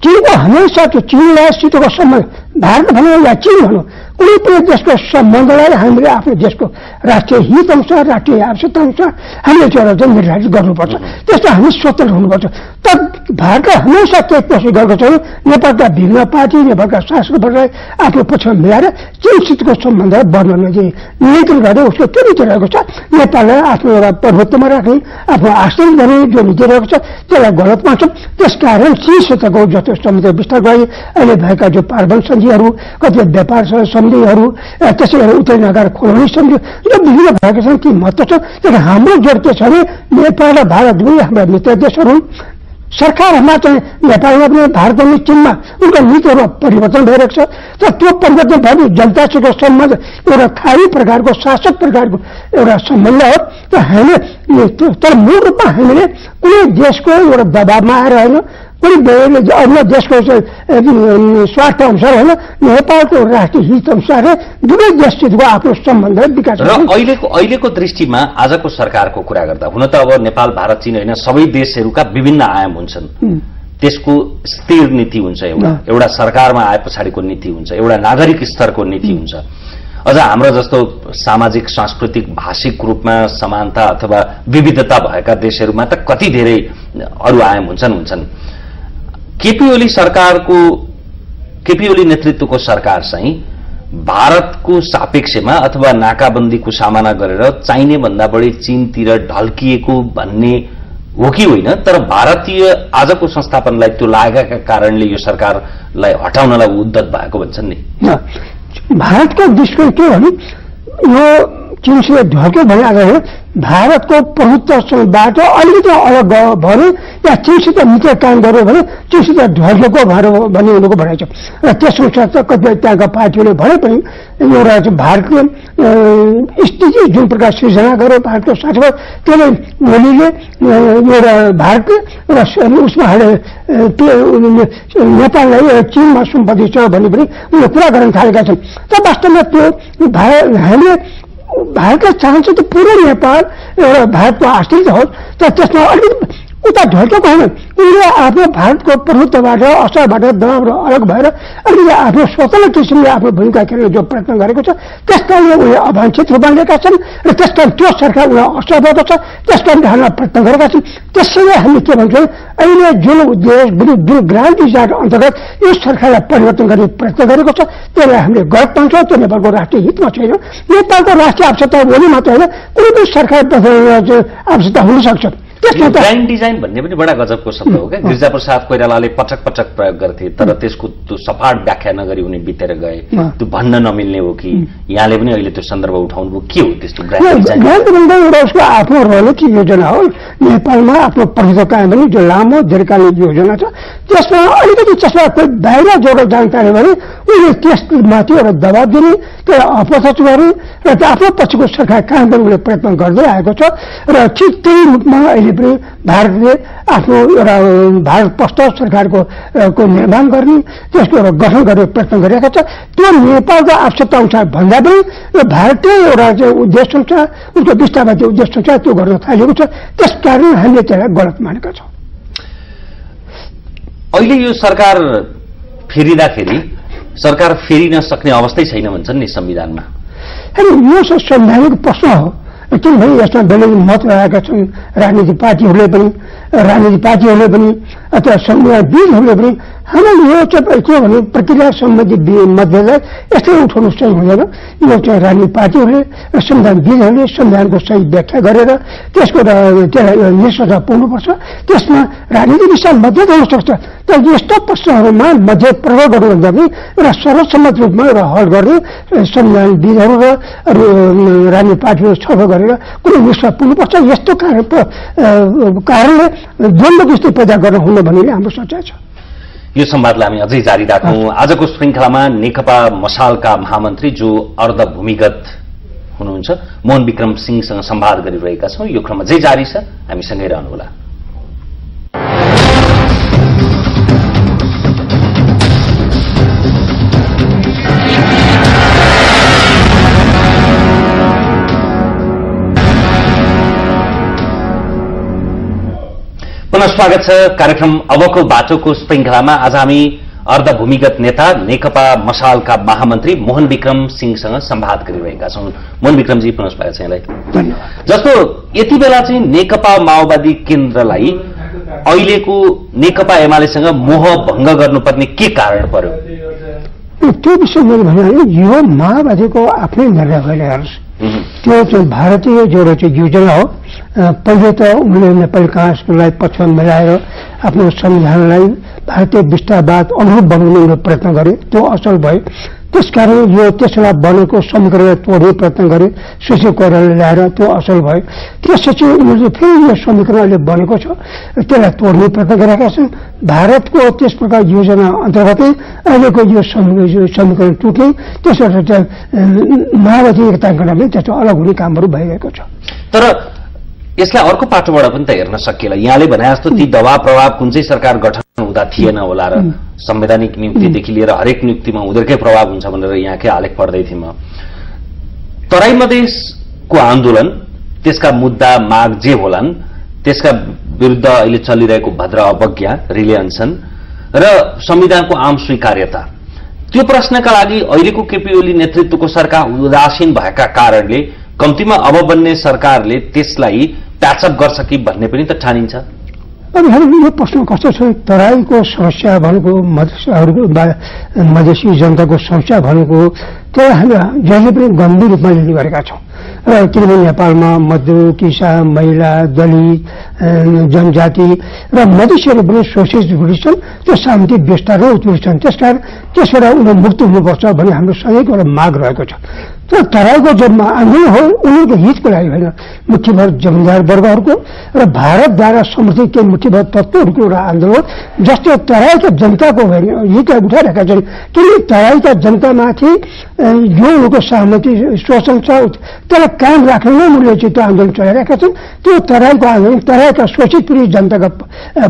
चिनको हमेसा त्यो चिनलाई सिटको सम्बन्ध भारत भनौँ या चिन भनौँ कुनै पनि देशको सम्बन्धलाई हामीले आफ्नो देशको राष्ट्रिय हित अनुसार राष्ट्रिय आवश्यकता अनुसार हामीले त्यो एउटा निर्धारित गर्नुपर्छ। त्यस्तो हामी स्वतन्त्र हुनुपर्छ। तर भारतले हमेसा त्यही कोसिस गरेको छ। नेपालका भिन्न पार्टी नेपालका शासकहरूलाई आफ्नो पक्षमा मिलाएर चिनसितको सम्बन्ध बढ्न नियन्त्रण गर्दै उसको त्यो नीति रहेको छ। नेपाललाई आफ्नो एउटा प्रभुत्वमा राख्ने आफ्नो आश्रय गर्ने जो नीति रहेको छ त्यसलाई गलत मान्छौँ। त्यसकारण जस्तो सम्बन्ध विस्तार गरे अहिले भएका जो पार्वण सन्धिहरू कतिपय व्यापार सन्धिहरू त्यसै गरी उत्तरी नगर खोलाउने सन्धि यो विभिन्न भएका छन् ती महत्व छ तर हाम्रो जोड के छ भने नेपाल र भारत दुवै हाम्रा मित्र देशहरू सरकारहरूमा चाहिँ नेपालमा पनि भारतमा चिनमा उनका नीतिहरू परिवर्तन भइरहेको छ तर त्यो परिवर्तन भयो जनतासित सम्बन्ध एउटा खाली प्रकारको शासक प्रकारको एउटा सम्बन्ध हो त हामीले तर मूल रूपमा हामीले कुनै देशको एउटा दबावमा आएर होइन कुनै अन्य देशको स्वार्थ अनुसार होइन नेपालको राष्ट्रिय हित अनुसार दुवै देशसितको आफ्नो सम्बन्ध विकास र अहिलेको अहिलेको दृष्टिमा आजको सरकारको कुरा गर्दा हुन त अब नेपाल भारत चीन होइन सबै देशहरूका विभिन्न आयाम हुन्छन्। त्यसको स्थिर नीति हुन्छ एउटा। एउटा सरकारमा आए पछाडिको नीति हुन्छ एउटा नागरिक स्तरको नीति हुन्छ। अझ हाम्रो जस्तो सामाजिक सांस्कृतिक भाषिक रूपमा समानता अथवा विविधता भएका देशहरूमा त कति धेरै अरू आयाम हुन्छन् हुन्छन्। केपी ओली सरकारको केपी ओली नेतृत्वको सरकार चाहिँ भारतको सापेक्षमा अथवा नाकाबन्दीको सामना गरेर चाहिने भन्दा बढी चीनतिर ढल्किएको भन्ने हो कि होइन तर भारतीय आजको संस्थापनलाई त्यो लागेका कारणले यो सरकारलाई हटाउनलाई उद्धत भएको भन्छन् नि। भारतको दृष्टिकोण के भने यो चीनसित ढल्क्यो भने आज भारतको प्रभुत्वबाट अलिकति अलग भयो या चिनसित मित्र काम गर्यो भने चिनसित ढल्केको भएर भन्ने उनीहरूको भनाइ छ। र त्यसअनुसार त कतिपय त्यहाँका पार्टीहरूले भने पनि एउटा भारतको स्थिति जुन प्रकार सृजना गर्यो भारतको साथमा त्यसले ओलीले एउटा भारतको एउटा उसमा हाले नेपाललाई चिनमा सम्पत्ति छ भन्ने पनि उनीहरूले कुरा गर्न थालेका छन्। त वास्तवमा त्यो भारत हामीले भारतले चाहन्छ त पुरै नेपाल एउटा भारतको आश्रित होस् तर त्यसमा अलिकति उता ढल्केको होइन उनले आफ्नो भारतको प्रभुत्वबाट असरबाट दबाब अलग भएर अलिकति आफ्नो स्वतन्त्र किसिमले आफ्नो भूमिका खेल्ने जो प्रयत्न गरेको छ त्यसकारणले उनले अवांछित रूपमा लिएका छन् र त्यस कारण त्यो सरकार उनीहरू असफल छ त्यस कारण हाल्न प्रयत्न गरेका छन्। त्यसैले हामी के भन्छौँ अहिले जुन उद्देश्य जुन ग्रान्ड डिजायर अन्तर्गत यो सरकारलाई परिवर्तन गर्ने प्रयत्न गरेको छ त्यसलाई हामीले गलत मान्छौँ त्यो नेपालको राष्ट्रिय हितमा छैन नेपालको राष्ट्रिय आवश्यकता भोलि मात्र होइन कुनै पनि सरकार आवश्यकता हुन सक्छ त्यसमा त ग्रान्ड डिजाइन भन्ने पनि बडा गजबको शब्द हो क्या। गिरिजाप्रसाद कोइरालाले पटक पटक प्रयोग गर्थे तर त्यसको त्यो सपाट व्याख्या नगरी उनी बितेर गए। त्यो भन्न नमिल्ने हो कि? यहाँले पनि अहिले त्यो सन्दर्भ उठाउनु के हो त्यस्तो ग्रान्ड एउटा उसको आफ्नो रणनीतिक योजना हो। नेपालमा आफ्नो प्रभुत्व कायम गर्ने जो लामो दीर्घकालीन योजना छ त्यसमा अलिकति त्यसमा कोही बाहिर जोडेर जान पाऱ्यो भने उसले त्यसमाथि एउटा दबाब दिने त्यसलाई अपथच गर्ने र त्यो आफ्नो पछिको सरकार कायम गर्ने उसले प्रयत्न गर्दै आएको छ। र ठिक त्यही रूपमा अहिले पनि भारतले आफ्नो एउटा भारत पश्चात सरकारको को निर्माण गर्ने त्यसको एउटा गठन गर्ने प्रयत्न गरिरहेको छ त्यो नेपालको आवश्यकता अनुसार भन्दा पनि यो भारतीय एउटा चाहिँ उद्देश्य हुन्छ उसको विस्तारवादी उद्देश्य हुन्छ त्यो गर्न थालेको छ। त्यस कारण हामीले त्यसलाई गलत मानेका छौँ। अहिले यो सरकार फेरिँदाखेरि सरकार फेरिन सक्ने अवस्थै छैन भन्छन् नि संविधानमा। अनि यो संवैधानिक प्रश्न हो। किनभने यसमा बेलैमा मत रहेका छन्। राजनीतिक पार्टीहरूले पनि राजनीतिक पार्टीहरूले पनि अथवा संविधानविदहरूले पनि हाम्रो यो चाहिँ के भने प्रक्रिया सम्बन्धी मतभेदलाई यस्तै उठाउनु चाहिँ हुँदैन यो चाहिँ राजनीतिक पार्टीहरूले र संविधानविदहरूले संविधानको सही व्याख्या गरेर त्यसको त्यसलाई निष्ठता पुग्नुपर्छ त्यसमा राजनीतिक विषय मतभेद हुन सक्छ। तर यस्तो प्रश्नहरूमा मध्य प्रभाव गर्नुभन्दा पनि एउटा सर्वसम्मत रूपमा एउटा हल गर्ने संविधानविदहरू र राजनीतिक पार्टीहरू छलफल गरेर कुनै निष्ठा पुग्नुपर्छ। यस्तो कारण कारणले द्वन्द्व स्थिति पैदा गर्न हुन भन्ने हाम्रो सोचाइ छ। यो संवादलाई हामी अझै जारी राखौँ। आजको श्रृङ्खलामा नेकपा मसालका महामन्त्री जो अर्ध भूमिगत हुनुहुन्छ मोहन विक्रम सिंहसँग संवाद गरिरहेका छौँ। यो क्रम अझै जारी छ हामी सँगै रहनुहोला। पुनः स्वागत छ कार्यक्रम अबको बाटोको श्रृङ्खलामा। आज हामी अर्ध भूमिगत नेता नेकपा मसालका महामन्त्री मोहन विक्रम सिंहसँग संवाद गरिरहेका छौँ। मोहन विक्रमजी पुनः स्वागत छ यहाँलाई। जस्तो यति बेला चाहिँ नेकपा माओवादी केन्द्रलाई अहिलेको नेकपा एमालेसँग मोह भङ्ग गर्नुपर्ने के कारण पर्यो? त्यो विषय मैले भने यो माओवादीको आफ्नै निर्णय भइरहेको त्यो चाहिँ भारतीय जो एउटा चाहिँ योजना हो पहिले त उनले नेपाली काङ्ग्रेसलाई पक्षमा मिलाएर आफ्नो संविधानलाई भारतीय विस्तारवाद अनुरूप बनाउने प्रयत्न गरे। त्यो असल भयो। त्यसकारण यो त्यसलाई बनेको समीकरणलाई तोड्ने प्रयत्न गरे सुशील कोइरालाले ल्याएर त्यो असल भयो। त्यसपछि उनीहरूले फेरि यो समीकरण अहिले बनेको छ त्यसलाई तोड्ने प्रयत्न गरेका छन्। भारतको त्यस प्रकार योजना अन्तर्गतै अहिलेको यो समी- यो समीकरण टुटे त्यसबाट माओवादी एकताको नामले त्यस्तो अलग हुने कामहरू भइरहेको छ। तर यसलाई अर्को पाटोबाट पनि त हेर्न सकिएला। यहाँले भने जस्तो ती दबाव प्रभाव कुन चाहिँ सरकार गठन हुँदा थिएन होला र संवैधानिक नियुक्तिदेखि लिएर हरेक नियुक्तिमा उनीहरूकै प्रभाव हुन्छ भनेर यहाँकै आलेख पढ्दै थिएँ म। तराई मधेसको आन्दोलन त्यसका मुद्दा माग जे होलान् त्यसका विरुद्ध अहिले चलिरहेको भद्र अवज्ञा रिले अनसन र संविधानको आम स्वीकार्यता। त्यो प्रश्नका लागि अहिलेको केपी ओली नेतृत्वको सरकार उदासीन भएका कारणले कम्तीमा अब बन्ने सरकारले त्यसलाई प्याचअप गर्छ कि भन्ने पनि त ठानिन्छ। अब हेर्नु यो प्रश्न कस्तो छ? तराईको समस्या भनेको मधेसहरूको मधेसी जनताको समस्या भनेको त्यसलाई हामी जहिले पनि गम्भीर रूपमा लिने गरेका छौँ। र किनभने नेपालमा मजदुर किसान महिला दलित जनजाति र मधेसीहरू पनि सोसियलिस्ट छन् त्यो शान्ति व्यवस्था र उत्पीडित छन्। त्यसकारण त्यसबाट उनीहरू मुक्त हुनुपर्छ भन्ने हाम्रो सधैँको एउटा माग रहेको छ। तर तराईको जन्म आन्दोलन हो उनीहरूको हितको लागि होइन। मुठीभर जमिनदार वर्गहरूको र भारतद्वारा समर्थित केही मुठीभर तत्त्वहरूको एउटा आन्दोलन जसले तराईका जनताको होइन हितलाई उठाइरहेका छन्। किनकि तराईका जनतामाथि जो उनको सहमति शोषण छ त्यसलाई कायम राख्न नै मूल्य चाहिँ त्यो आन्दोलन चलाइरहेका छन् त्यो तराईको आन्दोलन तराईका शोषित पीडित जनताका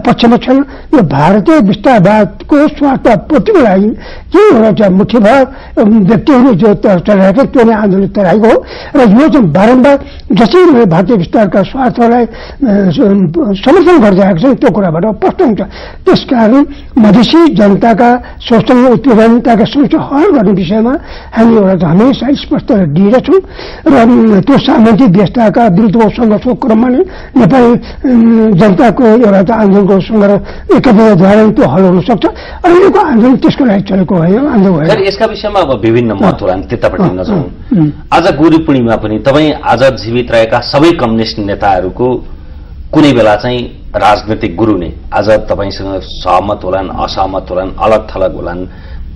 पक्षमा छन् यो भारतीय विस्तारवादको स्वार्थपूर्तिको लागि के एउटा चाहिँ मुठीभर अम, व्यक्तिहरू जो चलाइरहेका त्यो नै आन्दोलन तराईको हो र यो चाहिँ बारम्बार जसरी भारतीय विस्तारका स्वार्थलाई समर्थन गर्दै आएको छन् त्यो कुराबाट स्पष्ट हुन्छ त्यसकारण मधेसी जनताका शोषण उत्पीडनताका समस्या हल गर्ने विषयमा हामी एउटा हमेसा स्पष्ट दिएका छौँ र त्यो सामाजिक व्यवस्थाका विरुद्धको सङ्घर्षको क्रममा नै नेपाली जनताको एउटा त आन्दोलनको सङ्घर्ष एकताद्वारा त्यो हल हुन सक्छ अहिलेको आन्दोलन त्यसको लागि चलेको होइन आन्दोलन यसका विषयमा अब विभिन्न मत होलान् त्यतापट्टि नजाउँ। आज गुरु पूर्णिमा पनि तपाईँ आज जीवित रहेका सबै कम्युनिस्ट नेताहरूको कुनै बेला चाहिँ राजनैतिक गुरु नै आज तपाईँसँग सहमत होलान् असहमत होलान् अलग थलग होलान्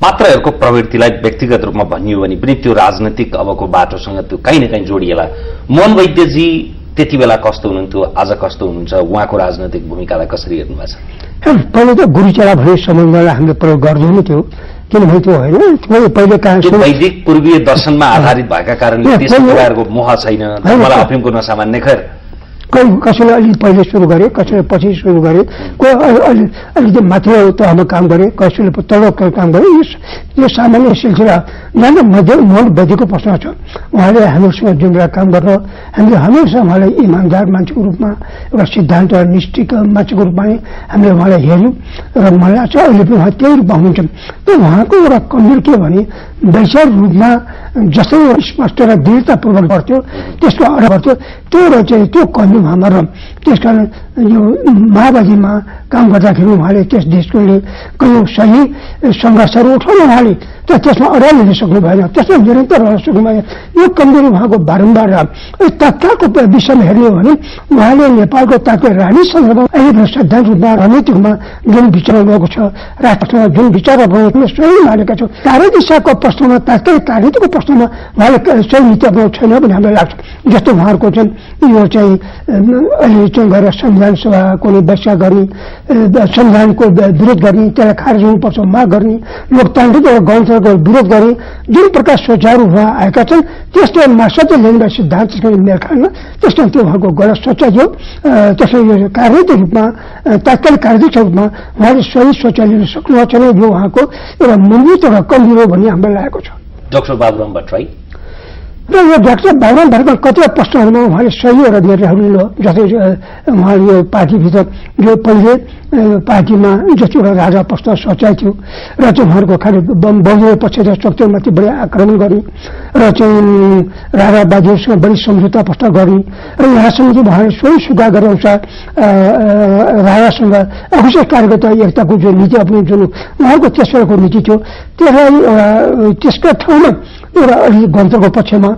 पात्रहरूको प्रवृत्तिलाई व्यक्तिगत रूपमा भनियो भने पनि त्यो राजनैतिक अबको बाटोसँग त्यो काहीँ न काहीँ जोडिएला। मोहन वैद्यजी त्यति बेला कस्तो हुनुहुन्थ्यो? आज कस्तो हुनुहुन्छ? उहाँको राजनैतिक भूमिकालाई कसरी हेर्नु भएको छ पहिला त गुरुचेला भन्ने सम्बन्धलाई हामीले प्रयोग गर्दैनौ थियो। किनभने त्यो होइन पहिले वैदिक पूर्वीय दर्शनमा आधारित भएका कारणले त्यस्तो प्रकारको मोह छैन। मलाई अफिमको नसामान्य खैर। कोही कसैले अलिक पहिले सुरु गरे कसैले पछि सुरु गरे कोही अलि- अलि अलिकति माथिल्लो तहमा काम गरे कसैले तह काम गरे यो सामान्य सिलसिला जान मध्य मोहन वैद्यको प्रश्न छ। उहाँले हामीसँग बेला काम गर्न हामीले हमेसा उहाँलाई इमान्दार मान्छेको रूपमा एउटा सिद्धान्त निष्ठिक मान्छेको रूपमा हामीले उहाँलाई हेऱ्यौँ र मलाई लाग्छ अहिले पनि उहाँ त्यही रूपमा हुनुहुन्छ। तर उहाँको एउटा कमजोर के भने वैचारिक रूपमा जस्तै स्पष्ट र दृढतापूर्वक गर्थ्यो त्यसको अर्थ गर्थ्यो त्यो र चाहिँ त्यो कमी उहाँमा र त्यस कारण यो माओवादीमा काम गर्दाखेरि उहाँले त्यस देशको कयौँ सही सङ्घर्षहरू उठाउनु उहाँले तर त्यसमा अडाल लिन सक्नु भएन। त्यसमा निरन्तर रहन सक्नु भएन। यो कमजोरी उहाँको बारम्बार। यो तत्कालको विषयमा हेर्ने हो भने उहाँले नेपालको तात्कालिक रानी सन्दर्भमा अहिले सैद्धान्तिक रूपमा रणनीतिकमा जुन विचार भएको छ राष्ट्रसँग जुन विचार अपनाउनु सही मानेका छौँ। कार्यदिशाको प्रश्नमा तात्कालिक कार्यनीतिको प्रश्नमा उहाँले सही नीति अपनाउनु छैन भन्ने हामीलाई लाग्छ। जस्तो उहाँहरूको चाहिँ यो चाहिँ अहिले चाहिँ गएर संविधान सभाको व्याख्या गर्ने संविधानको विरोध गर्ने त्यसलाई खारेज हुनुपर्छ माग गर्ने लोकतान्त्रिक एउटा गणतन्त्रको विरोध गर्ने जुन प्रकार सोचाइहरू उहाँ आएका छन् त्यसले मार्क्सवादी लेनिनका सिद्धान्तसँग मेल खान्न त्यसमा त्यो उहाँको गलत सोचाइ हो। त्यसले यो कार्यनीतिक रूपमा तात्कालिक कार्यनीतिक रूपमा उहाँले सही सोचाइ लिन सक्नुभएको छैन यो उहाँको एउटा मूलभूत एउटा कमजोर हो भन्ने हामीलाई लागेको छ। डाक्टर बाबुराम भट्टराई। र यो डाक्टर बाबुराम भट्टराई कतिवटा प्रश्नहरूमा उहाँले सही एउटा निर्णयहरू जस्तै उहाँले यो पार्टीभित्र जो पहिले पार्टीमा जस्तो एउटा राजा प्रश्न सोचाइ थियो र चाहिँ उहाँहरूको खालि बम बहुदलीय पक्षका शक्तिहरूमाथि बढी आक्रमण गर्ने र चाहिँ राजावादीहरूसँग बढी सम्झौता प्रस्ताव गर्ने र यहाँसम्म चाहिँ उहाँले सोही सुगा गरे अनुसार राजासँग अवश्य कार्यकर्ता एकताको जो नीति अपनाउने जुन उहाँको त्यसबेलाको नीति थियो त्यसलाई एउटा त्यसका ठाउँमा एउटा अलिक गन्तव्यको पक्षमा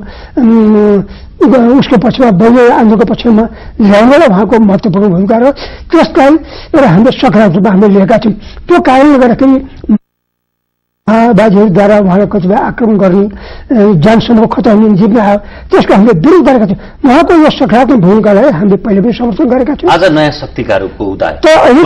उसको पक्षमा बहुदलीय आन्दोलनको पक्षमा ल्याउनलाई उहाँको महत्त्वपूर्ण भूमिका र त्यसलाई एउटा हामीले सकारात्मक रूपमा हामीले लिएका छौँ। त्यो कारणले गर्दाखेरि माओवादीहरूद्वारा उहाँलाई कतिपय आक्रमण गर्ने खतरा हुने जिम्मा आयो त्यसको हामीले विरोध गरेका थियौँ उहाँको यो सकारात्मक भूमिकालाई हामीले पहिले पनि समर्थन गरेका थियौँ आज नयाँ शक्तिका रूपको उदय त अहिले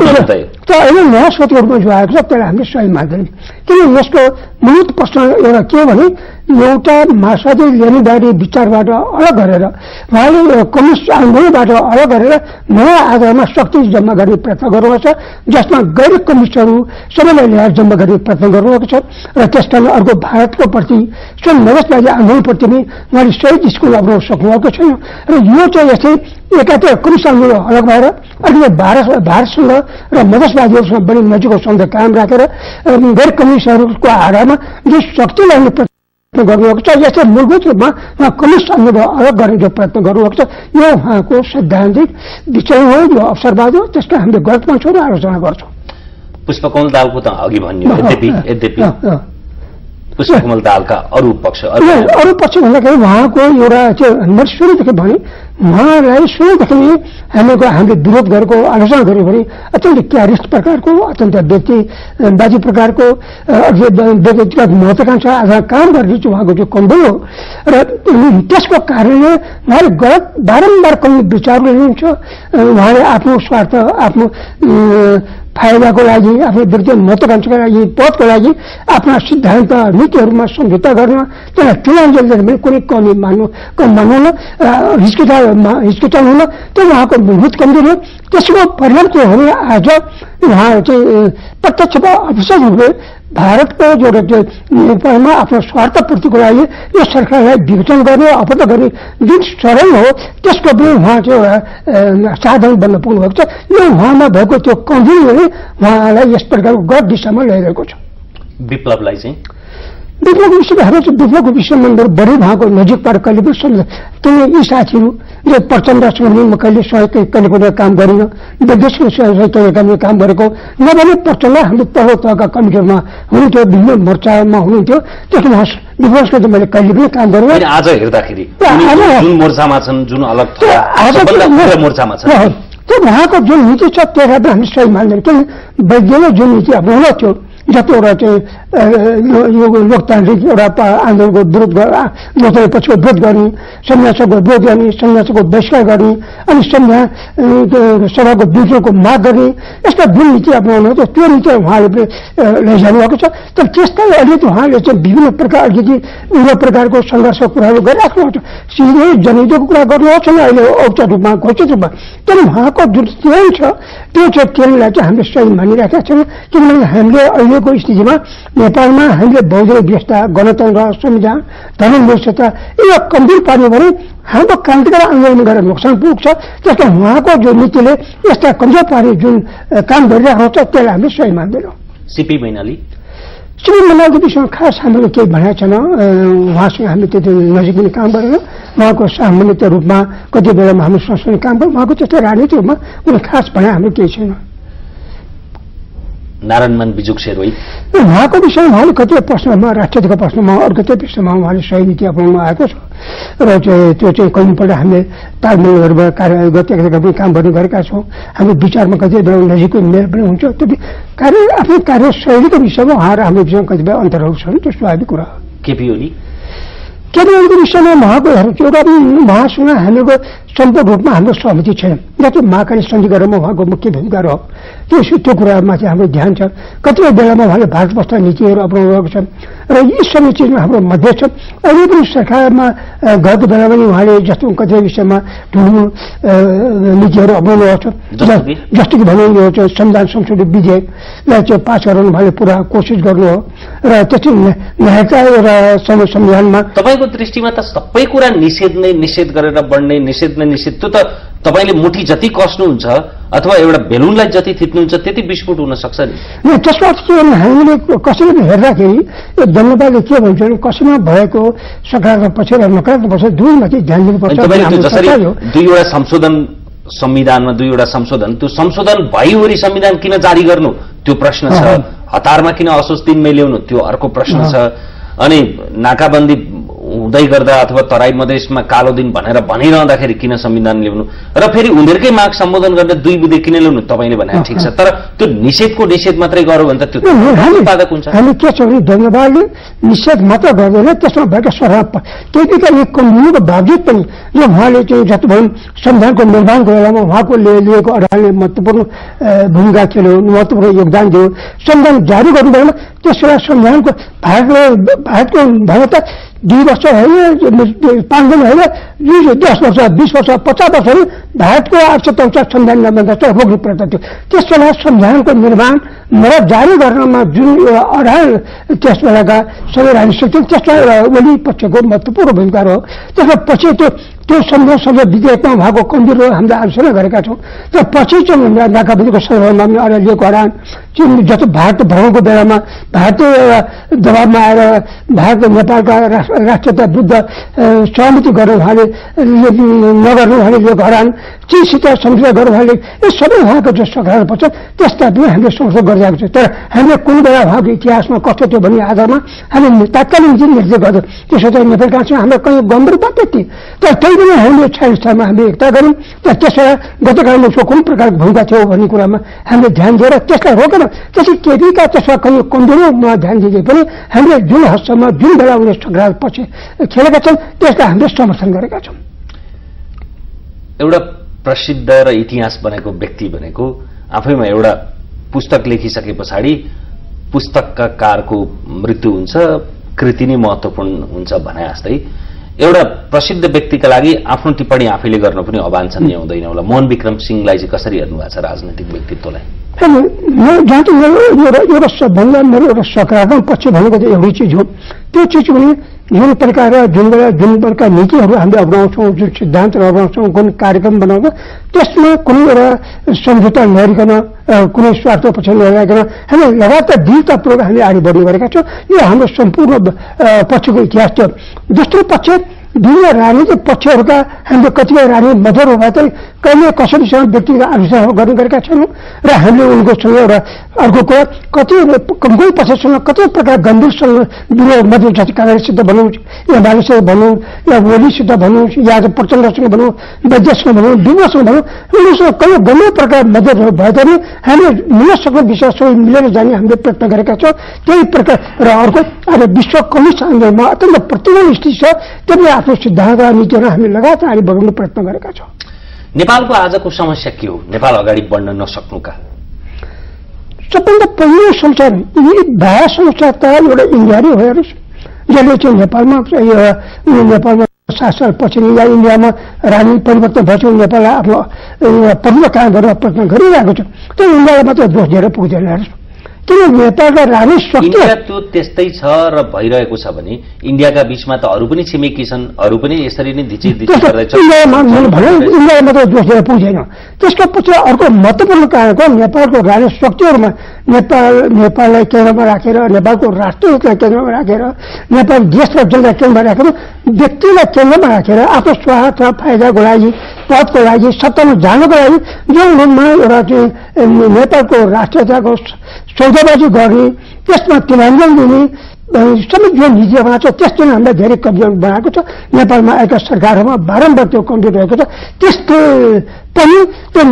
त अहिले नयाँ सोचको रूपमा जो आएको छ त्यसलाई हामीले सही मान्दैनौँ किन यसको मूल प्रश्न एउटा के भने एउटा मार्क्सवादी लेनिनवादी विचारबाट अलग गरेर उहाँले कम्युनिस्ट आन्दोलनबाट अलग गरेर नयाँ आधारमा शक्ति जम्मा गर्ने प्रयत्न गर्नुभएको छ जसमा गैर कम्युनिस्टहरू सबैलाई ल्याएर जम्मा गर्ने प्रयत्न गर्नुभएको छ र त्यस कारण अर्को भारतको प्रति स्वयं नवसवादी आन्दोलनप्रति पनि उहाँले सही स्कुल अप्नाउन सक्नुभएको छैन। र यो चाहिँ यस्तै एकातिर कम्युनिस्ट आन्दोलन अलग भएर अहिले भारत भारतसँग र मधेसवादीहरूसँग बढी नजिकको सम्बन्ध कायम राखेर गैर कम्युनिस्टहरूको आधारमा जो शक्ति ल्याउने प्रयत्न गर्नुभएको छ यसै मूलभूत रूपमा कम्युनिस्ट आन्दोलन अलग गर्ने जो प्रयत्न गर्नुभएको छ यो उहाँको सैद्धान्तिक विषय हो यो अवसरवाद हो त्यसका हामीले गलत पक्षहरू आलोचना गर्छौँ पुष्पकमल दालको त अघि भन्यो यद्यपि यद्यपि। पुष्पकमल दालका अरू पक्ष अरू पक्ष। भन्दाखेरि उहाँको एउटा चाहिँ मैले सुरुदेखि भने उहाँलाई सुरुदेखि नै हामीको हामीले विरोध गरेको आलोचना गर्यो भने अत्यन्त क्यारिस्ट प्रकारको अत्यन्त व्यक्तिवादी प्रकारको अ, अझै व्यक्तिगत महत्वाकांक्षा आधार काम गर्ने चाहिँ उहाँको जो कमजोर हो। र त्यसको कारणले उहाँले गलत बारम्बार कमी विचारहरू लिनुहुन्छ उहाँले आफ्नो स्वार्थ आफ्नो फाइदाको लागि आफ्नो व्यक्तिगत महत्वाकांक्षाको लागि, पदको लागि आफ्ना सिद्धान्त, नीतिहरूमा सम्झौता गर्न त्यसलाई तिलाञ्जली दिने भने कुनै कमी मान्नु, कम मान्नु हिचकिचा हिचकिचाउनु हुन त्यो उहाँको मूलभूत कमज़ोरी हो। त्यसको परिणाम के हो भने आज उहाँ चाहिँ अफिसर रूपले भारतको जो नेपालमा आफ्नो स्वार्थपूर्तिको लागि यो सरकारलाई विघटन गर्ने अपत गर्ने जुन चरण हो त्यसको पनि उहाँ चाहिँ एउटा साधन बन्न पुग्नु भएको छ। यो उहाँमा भएको त्यो कमजोरीले उहाँलाई यस प्रकारको गलत दिशामा ल्याइरहेको छ। विप्लवलाई चाहिँ? विप्लवको चाहिँ विप्लवको विषयमा बढी उहाँको नजिकबाट कहिले पनि सम्झ किनभने यी साथीहरू जो प्रचण्डसँग पनि म कहिले सहयोग कहिले कुनै काम गरिनँ विदेशको सहयोग कहिले काम काम गरेको नभने प्रचण्ड हाम्रो तल्लो तहका कमिटीमा हुनुहुन्थ्यो विभिन्न मोर्चामा हुनुहुन्थ्यो त्यसमा विपक्षको चाहिँ मैले कहिले पनि काम गरेँ आज हेर्दाखेरि आज- उनी जुन मोर्चामा छन् जुन अलग त्यो उहाँको जुन नीति छ त्यसलाई पनि हामी सही मान्दैन किन वैज्ञानिक जुन नीति अपनाउन थियो जतिवटा चाहिँ यो लोकतान्त्रिक एउटा आन्दोलनको विरोध लोकतान्त्रिक पक्षको विरोध गर्ने संन्यासको विरोध गर्ने संन्यासको बहिष्कार गर्ने अनि त्यो सभाको विद्रोहको माग गर्ने यस्ता जुन नीति अपनाउनु त्यो नीति उहाँले लैजानु भएको छ तर त्यसकै अलिकति उहाँले चाहिँ विभिन्न प्रकार अलिकति विभिन्न प्रकारको सङ्घर्षको कुराहरू गरिराख्नु भएको छ सिधै जनयुद्धको कुरा गर्नुहोस् न अहिले औपचारिक रूपमा घोषित रूपमा तर उहाँको जुन तेल छ त्यो चाहिँ तेललाई चाहिँ हामीले सही मानिरहेका छौँ किनभने हामीले अहिलेको स्थितिमा नेपालमा हामीले बौद्ध व्यवस्था गणतन्त्र संविधान धर्म व्यवस्था यो कमजोर पार्यो भने हाम्रो क्रान्तिकारी आन्दोलन गरेर नोक्सान पुग्छ। त्यसले उहाँको जो नीतिले यस्ता कमजोर पार्ने जुन काम गरिरहेको छ त्यसलाई हामीले सही मान्दैनौँ। सिपी मैनाली। श्री मनालको विषयमा खास हामीले केही भनेको छैन। उहाँसँग हामी त्यति नजिक पनि काम गरेन। उहाँको सामान्यत रूपमा कति बेलामा हामी संस्थान काम गर्यौँ। उहाँको त्यस्तो राजनीतिक रूपमा कुनै खास भने हाम्रो केही छैन। नारायणमान बिजुक सेरोई र उहाँको विषयमा उहाँले कतिपय प्रश्नमा राष्ट्रियताको प्रश्नमा अरू कतिपय विषयमा उहाँले सही नीति अपनाउनु आएको छ। र चाहिँ त्यो चाहिँ कहिलेपल्ट हामीले तालमेलहरूमा कार्य गतिका पनि काम गर्ने गरेका छौँ। हाम्रो विचारमा कतिपय नजिकको मेल पनि हुन्छ। त्यो कार्य आफ्नो कार्यशैलीको विषयमा उहाँ र हाम्रो विषयमा कतिपय अन्तरहरू छन् त्यो स्वाभाविक कुरा हो। केपी ओली? केन्द्रको विषयमा उहाँको एउटा पनि उहाँसँग हामीको सम्पूर्ण रूपमा हाम्रो सहमति छैन। जति महाकाली सन्धि गरेरमा उहाँको मुख्य भूमिका रह्यो त्यो त्यो कुरामा चाहिँ हाम्रो ध्यान छ। कतिपय बेलामा उहाँले भारत बस्दा नीतिहरू अपनाउनु भएको छ र यी सबै चिजमा हाम्रो मध्य छ। अहिले पनि सरकारमा गएको बेला पनि उहाँले जस्तो कतिपय विषयमा ठुलो नीतिहरू अपनाउनु भएको छ। जस्तो कि? जस्तो कि भने यो चाहिँ संविधान संशोधन विधेयकलाई चाहिँ पास गराउनु उहाँले पुरा कोसिस गर्नु हो। र त्यसै न्यायका एउटा संवि- संविधानमा तपाईँको दृष्टिमा त सबै कुरा निषेध नै निषेध गरेर बढ्ने निषेध नै निषेध। त्यो त तपाईँले मुठी जति कस्नुहुन्छ अथवा एउटा बेलुनलाई जति थिच्नुहुन्छ त्यति विस्फोट हुन सक्छ नि भने हामीले कसैले पनि हेर्दाखेरि यो जनताले के भन्छ भने कसैमा भएको सकारात्मक पक्ष र नकारात्मक पक्ष दुईमाथि ध्यान दिनुपर्छ। दुईवटा संशोधन संविधानमा दुईवटा संशोधन। त्यो संशोधन भइवरी संविधान किन जारी गर्नु? त्यो प्रश्न छ। हतारमा किन असोज दिन ल्याउनु? त्यो अर्को प्रश्न छ। अनि नाकाबन्दी हुँदै गर्दा अथवा तराई मधेसमा कालो दिन भनेर भनिरहँदाखेरि किन संविधान ल्याउनु? र फेरि उनीहरूकै माग सम्बोधन गरेर दुई बुधे किन ल्याउनु? तपाईँले भने ठिक छ। तर त्यो निषेधको निषेध मात्रै गर्यो भने त त्यो उत्पादक हुन्छ। हामी के छ? धन्यवादले निषेध मात्र गर्दैन त्यसमा भएका स्वभाव त्यतिका एक कमिनुको बावजुद पनि यो उहाँले चाहिँ जति भनौँ संविधानको निर्माणको बेलामा उहाँको लिए- लिएको अडालले महत्त्वपूर्ण भूमिका खेल्यो महत्त्वपूर्ण योगदान दियो। संविधान जारी गर्नु बेलामा त्यस बेला संविधानको भारतले भारतको भयो त दुई वर्ष होइन पाँच दिन होइन दुई दस वर्ष बिस वर्ष पचास वर्ष भारतको सय चौचास संविधान निर्माण चाहिँ रोक्नु पर्दा थियो। त्यस बेला संविधानको निर्माण र जारी गर्नमा जुन एउटा अडान त्यस बेलाका सबै राजनीतिक त्यसलाई एउटा ओली पक्षको महत्त्वपूर्ण भूमिका रह्यो। त्यसमा पछि त्यो त्यो संविधान सबै विधेयकमा भएको कमजोर हामीले आलोचना गरेका छौँ। तर पछि चाहिँ हाम्रा नाकाबन्दीको सन्दर्भमा पनि अहिले लिएको अडान चाहिँ जति भारत भ्रमणको बेलामा भारतीय एउटा दबावमा आएर भारत नेपालका राष्ट्र- राष्ट्रियता विरुद्ध सहमति गरेर उहाँले नगर्नु उहाँले लिएको हरान चिसित सम्झौता गर्नु उहाँले यो सबै उहाँको जो सकारात्मक छ त्यसलाई पनि हामीले संशोधन गरिरहेको छ। तर हामीले कुनै बेला उहाँको इतिहासमा कस्तो थियो भन्ने आधारमा हामी तात्कालिक चाहिँ निर्देश गर्छौँ त्यसो चाहिँ नेपाल काङ्ग्रेसमा हाम्रो कहीँ गम्भीर बात त्यति तर त्यही पनि हामीले सालमा हामीले एकता गऱ्यौँ तर त्यसबाट गतकालमा उसको कुन प्रकारको भूमिका थियो भन्ने कुरामा हामीले ध्यान दिएर त्यसलाई रोकेन। त्यसै केपीका त्यसमा कहीँ कमजोरीमा ध्यान दिँदै पनि हामीले जुन हदसम्म जुन बेला उनीहरू सङ्ग्रह पछि खेलेका छन् त्यसलाई हामीले समर्थन गरेका छौँ। एउटा प्रसिद्ध र इतिहास बनेको व्यक्ति भनेको आफैमा एउटा पुस्तक लेखिसके पछाडि पुस्तककारको मृत्यु हुन्छ कृति नै महत्वपूर्ण हुन्छ भने जस्तै एउटा प्रसिद्ध व्यक्तिका लागि आफ्नो टिप्पणी आफैले गर्न पनि अवाञ्छनीय हुँदैन होला। मोहन विक्रम सिंहलाई चाहिँ कसरी हेर्नु भएको छ राजनैतिक व्यक्तित्वलाई? जहाँ चाहिँ मेरो एउटा सबभन्दा मेरो एउटा सकारात्मक पक्ष भनेको चाहिँ एउटै चिज हो त्यो चिज पनि जुन प्रकार जुन बेला जुन प्रकार नीतिहरू हामीले अप्नाउँछौँ जुन सिद्धान्तहरू अप्नाउँछौँ कुन कार्यक्रम बनाउँछौँ त्यसमा कुनै एउटा सम्झौता नगरिकन अ, कुनै स्वार्थ पछि नलागिकन हामी लगातार दृढतापूर्वक हामीले अगाडि बढ्ने गरेका छौँ यो हाम्रो सम्पूर्ण पक्षको इतिहास छ दोस्रो पक्ष विभिन्न राजनीतिक पक्षहरूका हामीले कतिपय राजनीतिक भए पनि कहिले कसैसँग व्यक्तिगत आलोचनाहरू गर्ने गरेका छैनौँ र हामीले उनकोसँग एउटा अर्को कुरा कति कोही पक्षसँग कति प्रकार गम्भीरसँग विरोध जति काङ्ग्रेससित भनौँ या मानिससँग भनौँ या ओलीसित भनौँ या प्रचण्डसँग भनौँ वैद्यसँग भनौँ विमसँग भनौँ उनीहरूसँग कहिले गम्भीर प्रकार मध्यहरू भए पनि हामीले मिल्न सक्ने विषय सबै मिलेर जाने हामीले प्रयत्न गरेका छौँ। त्यही प्रकार र अर्को आज विश्व कम्युनिस्ट आन्दोलनमा अत्यन्त प्रतिबन्ध स्थिति छ। त्यसले आफ्नो सिद्धान्त र नीतिहरू हामी लगातार अगाडि बढाउने प्रयत्न गरेका छौँ। नेपालको आजको समस्या के हो? नेपाल अगाडि बढ्न नसक्नुका। सबभन्दा पहिलो समस्या यी भाया समस्या त एउटा इन्डियाले हो हेर्नुहोस्। जसले चाहिँ नेपालमा नेपालमा सात साल पछि या इन्डियामा राजनीति परिवर्तन भएपछि नेपाललाई आफ्नो पहिलो काम गर्न प्रयत्न गरिरहेको छ। त्यो इन्डियालाई मात्र दोष दिएर पुग्दैन हेर्नुहोस्। किन नेपालका राजनीति शक्ति। इन्डिया त्यो त्यस्तै छ र भइरहेको छ भने इन्डियाका बीचमा त अरू पनि छिमेकी छन् अरू पनि यसरी नै धिची धिची त्यस्तो गर्दैछ इन्डियामा मात्र दोष दिएर पुग्दैन त्यसको पछि अर्को महत्त्वपूर्ण कारणको नेपालको राजनीतिक शक्तिहरूमा नेपाल नेपाललाई केन्द्रमा राखेर नेपालको राष्ट्रिय हितलाई केन्द्रमा राखेर नेपाल देश र जनतालाई केन्द्रमा राखेर व्यक्तिलाई केन्द्रमा राखेर आफ्नो स्वार्थ र फाइदाको लागि पदको लागि सत्तामा जानको लागि जो उनीहरूमा एउटा चाहिँ नेपालको राष्ट्रियताको सौदाबाजी गर्ने त्यसमा क्रियान्वयन दिने अ, सबै जो नीति बनाएको छ त्यसले नै हामीलाई धेरै कमजोर बनाएको छ। नेपालमा आएका सरकारहरूमा बारम्बार त्यो कमजोर रहेको छ। त्यसको पनि त्यो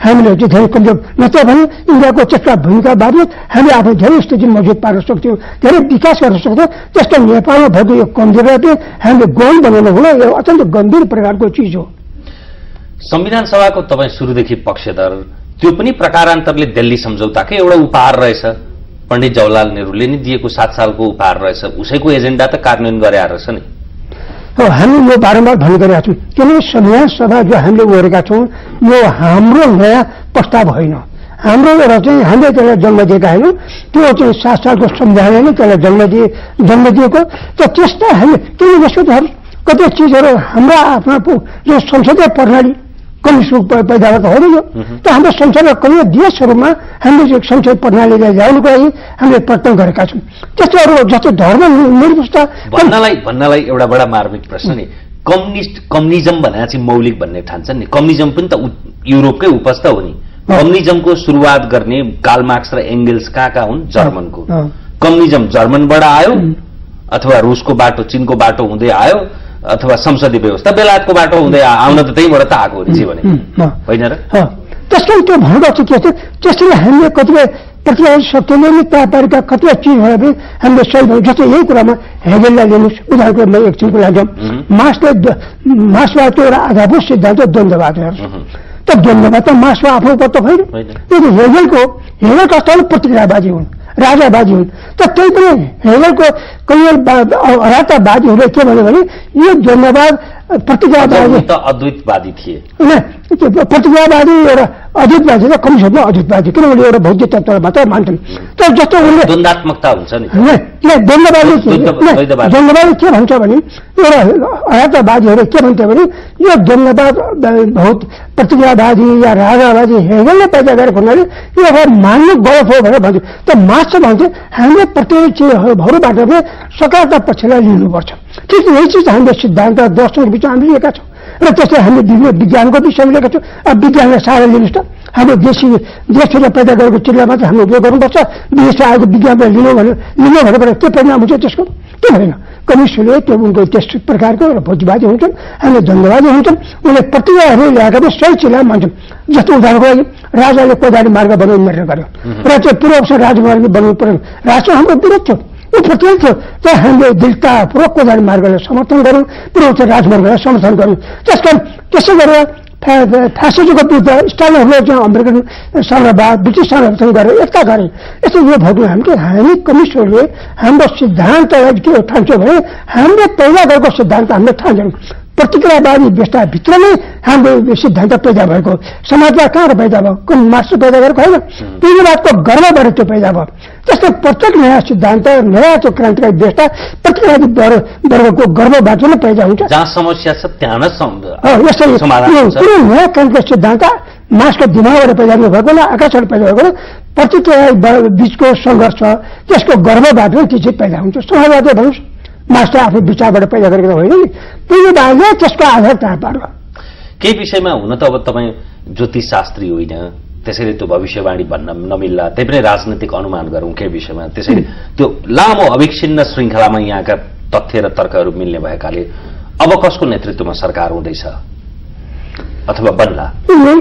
हामीले चाहिँ धेरै कमजोर नत्र भने इन्डियाको त्यसका भूमिका बारे हामी आफ्नो धेरै स्थिति मजबुत पार्न सक्थ्यौँ धेरै विकास गर्न सक्थ्यौँ। त्यसको नेपालमा भएको यो कमजोरी हामीले गौण बनाउनु होला यो अत्यन्त गम्भीर प्रकारको चिज हो। संविधान सभाको तपाईँ सुरुदेखि पक्षधर त्यो पनि प्रकारान्तरले दिल्ली सम्झौताकै एउटा उपहार रहेछ। पण्डित जवाहरलाल नेहरूले नै दिएको सात सालको उपहार रहेछ। उसैको एजेन्डा त कार्यान्वयन गरे रहेछ नि। हामी यो बारम्बार भन्ने गरेका छौँ। किनभने संविधान सभा जो हामीले गरेका छौँ यो हाम्रो नयाँ प्रस्ताव होइन। हाम्रो एउटा चाहिँ हामीले त्यसलाई जन्म दिएका होइनौँ। त्यो चाहिँ सात सालको संविधानले नै त्यसलाई जन्म दिए जन्म दिएको त त्यसलाई हामी किन यसो त कति चिजहरू हाम्रा आफ्ना यो संसदीय प्रणाली कम्युनिस्ट प- पैदा भएको होइन यो। त हाम्रो संसारका कयौँ देशहरूमा हामीले यो संसद प्रणालीलाई ल्याउनुको लागि हामीले प्रयत्न गरेका छौँ। त्यस्तो अरू जस्तो धर्म निर्दिष्ट भन्नलाई भन्नलाई एउटा बडा मार्मिक प्रश्न नि। कम्युनिस्ट कम्युनिजम भनेर चाहिँ मौलिक भन्ने ठान्छन् नि। कम्युनिजम पनि त युरोपकै उपज त हो नि। कम्युनिजमको सुरुवात गर्ने कार्लमार्क्स र एङ्गेल्स कहाँ कहाँ हुन् जर्मनको। कम्युनिजम जर्मनबाट आयो अथवा रुसको बाटो चिनको बाटो हुँदै आयो। अथवा संसदीय व्यवस्था बेलायतको बाटो हुँदै आउन त त्यहीँबाट त आएको हो नि जे भने। होइन र? त्यसको त्यो चाहिँ के छ त्यसरी हामीले कतिपय प्रतिवादी शक्तिले नै तयार पारेका कतिपय चिजहरू पनि हामीले सही भन्यो जस्तै यही कुरामा हेगेललाई लिनुहोस् उदाहरणको म एकछिनको लागि मार्क्सले द- मार्क्सवादको एउटा आधारभूत सिद्धान्त द्वन्द्ववाद। त द्वन्द्ववाद त मार्क्समा आफ्नो पत्तो होइन। हेगेलको हेगेलका स्थल प्रतिक्रियावादी हुन्। राजावादी हुन्। त त्यही पनि हेगेलको कैयौँ अरातावादीहरूले के भन्यो भने यो द्वन्द्ववाद प्रतिक्रियावादी त अद्वैतवादी थिए। प्रतिक्रियावादी एउटा अद्वैतवादी र कम्युनिस्टमा अद्वैतवादी किनभने एउटा भौतिक मात्र मान्छन्। तर जस्तो उनले द्वन्दात्मकता हुन्छ नि। द्वन्द्ववादी। द्वन्द्ववादी के भन्छ भने एउटा अरातावादीहरू के भन्छ भने यो द्वन्द्ववाद बहुत प्रतिक्रियावादी या राजावादी हेगेलले पैदा गरेको हुनाले यो अब मान्नु गलत हो भनेर भन्छ। त मार्क्स भन्छ हामीले प्रत्येक चिजहरूबाट पनि सकारात्मक पक्षलाई लिनुपर्छ। ठिक यही चिज हामीले सिद्धान्त दर्शनको बिचमा हामीले लिएका छौँ। र त्यसले हामीले विभिन्न विज्ञानको विषयमा लिएका छौँ। अब विज्ञानलाई साह्रै लिनुहोस् त। हाम्रो देशी देशले पैदा गरेको चिजलाई मात्रै हामीले उपयोग गर्नुपर्छ। विदेशबाट आएको विज्ञानलाई लिनु भने लिनु भनेबाट के परिणाम हुन्छ त्यसको। के होइन कम्युनिस्टले त्यो उनको त्यस प्रकारको एउटा भोजवादी हुन्छन् हामीले द्वन्द्ववादी हुन्छन्। उनले प्रतिक्रियाहरू ल्याएका पनि सही चिजलाई मान्छन्। जस्तो उदाहरणको लागि राजाले कोदारी मार्ग बनाउनु मरेर गर्यो। र त्यो पूर्व राजमार्ग बनाउनु पर्यो राष्ट्र हाम्रो विरोध थियो। प्रतिरोध थियो तर हामीले दृढतापूर्वक कोदारी मार्गलाई समर्थन गऱ्यौँ पूर्व राजमार्गलाई समर्थन गऱ्यौँ त्यस कारण त्यसै गरेर फ्यासिजमको विरुद्ध स्टालिनहरूले चाहिँ अमेरिकन साम्राज्यवाद ब्रिटिस साम्राज्यसँग गरेर एकता गरे यस्तो यो भएको हामीले हामी कम्युनिस्टहरूले हाम्रो सिद्धान्तलाई के ठान्छौँ भने हामीले पहिला गरेको सिद्धान्त हामीले ठान्छौँ। प्रतिक्रियावादी व्यवस्थाभित्र नै हाम्रो सिद्धान्त पैदा भएको समाजवाद कहाँबाट पैदा भयो? कुन मास्टर पैदा गरेको होइन? पुँजीवादको गर्वबाट त्यो पैदा भयो। त्यस्तो प्रत्येक नयाँ सिद्धान्त नयाँ त्यो क्रान्तिकारी व्यवस्था प्रतिक्रियावादी वर्ग- वर्गको गर्वबाट नै पैदा हुन्छ। जहाँ समस्या छ त्यहाँ नै यसरी कुनै नयाँ क्रान्तिकारी सिद्धान्त मासको दिमागबाट पैदा भएको न आकाशबाट पैदा भएको न प्रतिक्रिया बिचको सङ्घर्ष त्यसको गर्वबाट नै त्यो चिज पैदा हुन्छ। समाजवादी भन्नुहोस्। मासले आफ्नो विचारबाट पैदा गरेको होइन नि। पुँजीवादले त्यसको आधार तयार पार्यो केही विषयमा हुन त अब तपाईँ ज्योतिष शास्त्री होइन त्यसैले त्यो भविष्यवाणी भन्न नमिल्ला त्यही पनि राजनैतिक अनुमान गरौँ केही विषयमा। त्यसैले त्यो लामो अविच्छिन्न श्रृङ्खलामा यहाँका तथ्य र तर्कहरू मिल्ने भएकाले अब कसको नेतृत्वमा सरकार हुँदैछ? अथवा बन्ला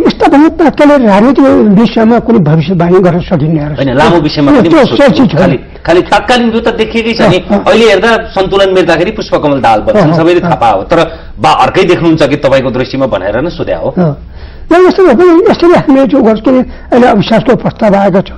यस्ता पनि तत्कालै राजनीतिक विषयमा कुनै भविष्यवाणी गर्न सकिन्न। होइन लामो विषयमा। खालि तात्कालिक यो त देखिएकै छ नि। अहिले हेर्दा सन्तुलन मिल्दाखेरि पुष्पकमल दाल अँ, सबैले। थाहा पायो तर बा अर्कै देख्नुहुन्छ कि तपाईँको दृष्टिमा भनेर नै सोध्या हो यस्तो यसरी हामीले जो गर्छ अहिले अविश्वासको प्रस्ताव आएको छ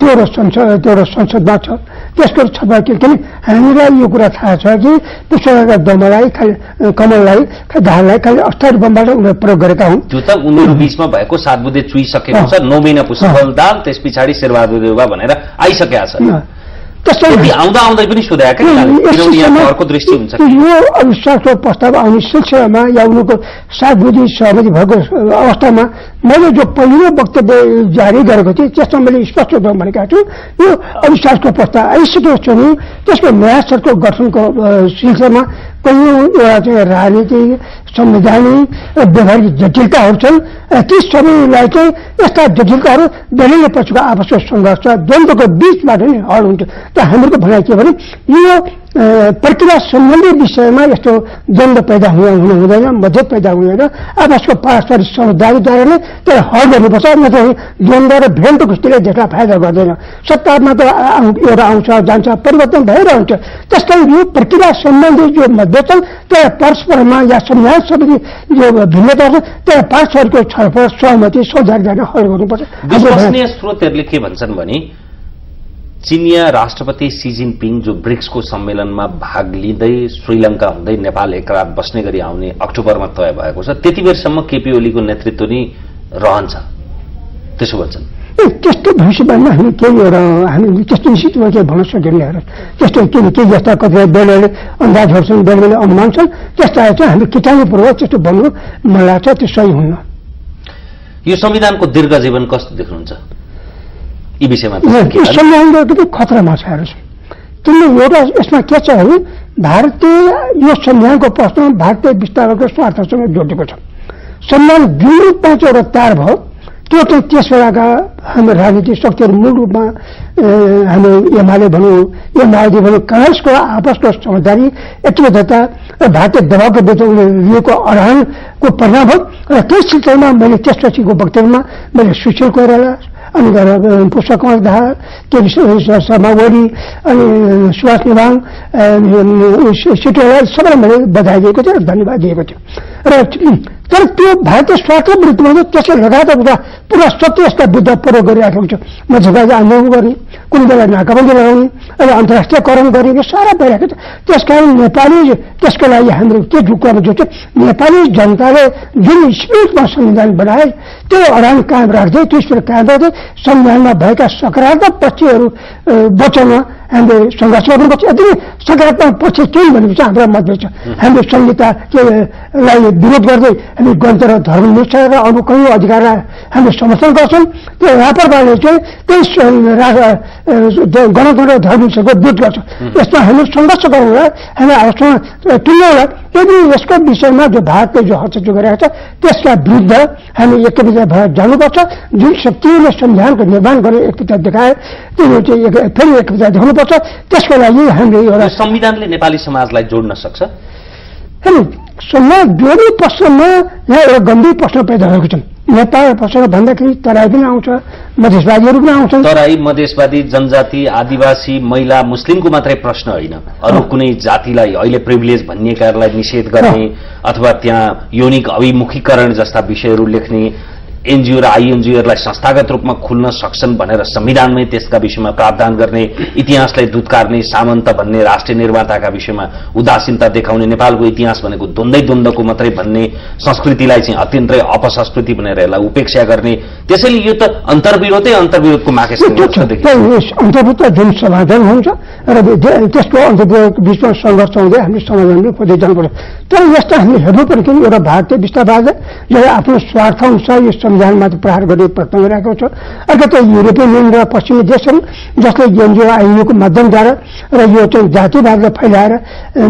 त्यो र संसद त्यो र संसदमा छ। त्यसको छलफल के किन हामीलाई यो कुरा थाहा छ कि पुष्पका दमलाई खालि कमललाई खालि धारलाई खालि अस्थायी रूपबाट उनीहरूले प्रयोग गरेका हुन्। त्यो त उनीहरू बीचमा भएको सात बुधे चुइसकेको छ नौ महिना पुष्पकमल दाल त्यस पछाडि शेरबहादुर देउवा भनेर आइसकेका छ अँ। त्यसै यति आउँदा आउँदै पनि यो अविश्वासको प्रस्ताव आउने सिलसिलामा या उनीहरूको सात बुझी सहमति भएको अवस्थामा मैले जो पहिलो वक्तव्य जारी गरेको थिएँ त्यसमा मैले स्पष्ट रूपमा भनेका छु यो अविश्वासको प्रस्ताव आइसकेको छ भने त्यसको नयाँ सरको गठनको सिलसिलामा कैयौँ एउटा चाहिँ राजनीतिक संवैधानिक र व्यवहारिक जटिलताहरू छन् र ती सबैलाई चाहिँ यस्ता जटिलताहरू दलीय पक्षको आपसको सङ्घर्ष द्वन्द्वको बिचबाट नै हल हुन्छ त हाम्रो भनाइ के भने यो प्रक्रिया सम्बन्धी विषयमा यस्तो द्वन्द्व पैदा हुनु हुनु हुँदैन मतभेद पैदा हुँदैन आपसको पारस्परिक समझदारीद्वारा नै त्यसलाई हल गर्नुपर्छ नत्र द्वन्द्व र भ्रान्त कुस्तीले त्यसलाई फाइदा गर्दैन सत्तामा त एउटा आउँछ जान्छ परिवर्तन भइरहन्छ त्यस्तै यो प्रक्रिया सम्बन्धी जो मतभेद छन् त्यसलाई परस्परमा या संविधान सम्बन्धी जो भिन्नता छ त्यसलाई परस्परको छलफल सहमति सौदारीद्वारा हल गर्नुपर्छ। स्रोतहरूले के भन्छन् भने चिनिया राष्ट्रपति सी जिनपिङ जो ब्रिक्सको सम्मेलनमा भाग लिँदै श्रीलङ्का हुँदै नेपाल एक रात बस्ने गरी आउने अक्टोबरमा तय भएको छ त्यति बेरसम्म केपी ओलीको नेतृत्व नै रहन्छ। त्यसो भन्छन्। ए, त्यस्तो भविष्यवाणीमा हामी केही एउटा हामी त्यस्तो रूपमा केही भन्न सक्दैनौँ हेर त्यस्तो के के जस्ता कतिपय बेलाले अन्दाजहरू छन् बेला बेला अनुमान छन् त्यस्ता चाहिँ हामी किटाणुपूर्वक त्यस्तो भन्नु मलाई लाग्छ त्यो सही हुन्न यो संविधानको दीर्घ जीवन कस्तो देख्नुहुन्छ यी विषयमा? संविधानको एकदमै खतरामा छ हेर्नुहोस् किनभने एउटा यसमा के छ भने भारतीय यो संविधानको प्रश्न भारतीय विस्तारको स्वार्थसँग जोडिएको छ संविधान जुन रूपमा चाहिँ एउटा तयार भयो त्यो चाहिँ त्यस बेलाका हाम्रो राजनीतिक शक्तिहरू मूल रूपमा हाम्रो एमाले भनौँ या माओवादी भनौँ काङ्ग्रेसको आपसको समझदारी एकबद्धता र भारतीय दबावको विरुद्ध उनीहरूले लिएको अडानको परिणाम हो र त्यस सिलसिलामा मैले त्यसपछिको वक्तव्यमा मैले सुशील कोइराला अनि कमल दाहाल के ओली अनि सुभाष नेवाङ सिटोला सबैलाई मैले बधाई दिएको थियो र धन्यवाद दिएको थियो र तर त्यो भारतीय विरुद्धमा चाहिँ त्यसले लगातार पुरा पुरा सत्य यसका विरुद्ध प्रयोग गरिरहेको हुन्छ म झुकाज आन्दोलन गर्ने कुनै बेला नाकाबन्दी लगाउने अहिले अन्तर्राष्ट्रियकरण गर्ने यो सारा भइरहेको छ त्यसकारण नेपाली त्यसको लागि हाम्रो के ढुक्कामा जो छ नेपाली जनताले जुन स्पिरिटमा संविधान बनाए त्यो अडान कायम राख्दै त्यो स्पिरिट कायम राख्दै संविधानमा भएका सकारात्मक पक्षहरू बचाउन हामीले सङ्घर्ष गर्नुपर्छ यदि सकारात्मक पक्ष केही भनेपछि हाम्रो मतभेद छ हामीले संहितालाई विरोध गर्दै हामी गणतन्त्र धर्मनिष्ठ र अरू कैयौँ अधिकारलाई हामीले समर्थन गर्छौँ त्यो रापरवाले चाहिँ त्यही गणतन्त्र र धर्मनिष्ठको विरोध गर्छ यसमा हामीले सङ्घर्ष गरौँला हामी आलोचना टुङ्ग्याउला यदि यसको विषयमा जो भारतले जो हस्तक्षेप गरेको छ त्यसका विरुद्ध हामी एकविधा भएर जानुपर्छ जुन शक्तिले संविधानको निर्माण गर्ने एकता देखाए त्यो चाहिँ फेरि एकता देखाउनुपर्छ त्यसको लागि हामीले एउटा संविधानले नेपाली समाजलाई जोड्न सक्छ? हेर्नु जोड्ने प्रश्नमा यहाँ एउटा गम्भीर प्रश्न पैदा भएको छ नेपाल पसेर भन्दाखेरि तराई पनि आउँछ मधेसवादीहरू पनि आउँछन्। तराई मधेसवादी जनजाति आदिवासी महिला मुस्लिमको मात्रै प्रश्न होइन। अरू कुनै जातिलाई अहिले प्रिभिलेज भनिएकाहरूलाई निषेध गर्ने अथवा त्यहाँ यौनिक अभिमुखीकरण जस्ता विषयहरू लेख्ने एनजिओ र आइएनजिओहरूलाई संस्थागत रूपमा खुल्न सक्छन् भनेर संविधानमै त्यसका विषयमा प्रावधान गर्ने इतिहासलाई दुत्कार्ने सामन्त भन्ने राष्ट्रिय निर्माताका विषयमा उदासीनता देखाउने नेपालको इतिहास भनेको द्वन्दै द्वन्द्वको मात्रै भन्ने संस्कृतिलाई चाहिँ अत्यन्तै अपसंस्कृति भनेर यसलाई उपेक्षा गर्ने त्यसैले यो त अन्तर्विरोधै अन्तर्विरोधको अन्तर्भुक्त जुन समाधान हुन्छ र त्यो- त्यसको अन्तर्गत बिचमा सङ्घर्ष हुँदै हामीले खोज्दै जानुपर्छ। तर यस्तो हामीले हेर्नु पर्यो कि एउटा भारतीय विस्तारवाद जो आफ्नो स्वार्थ अनुसार यो संविधानमाथि प्रहार गर्ने प्रयत्न गरिरहेको छ। अर्को युरोपियन युनियन र पश्चिमी देशहरू जसले एनजिओ आइएको माध्यमद्वारा र यो चाहिँ जातिवादलाई फैलाएर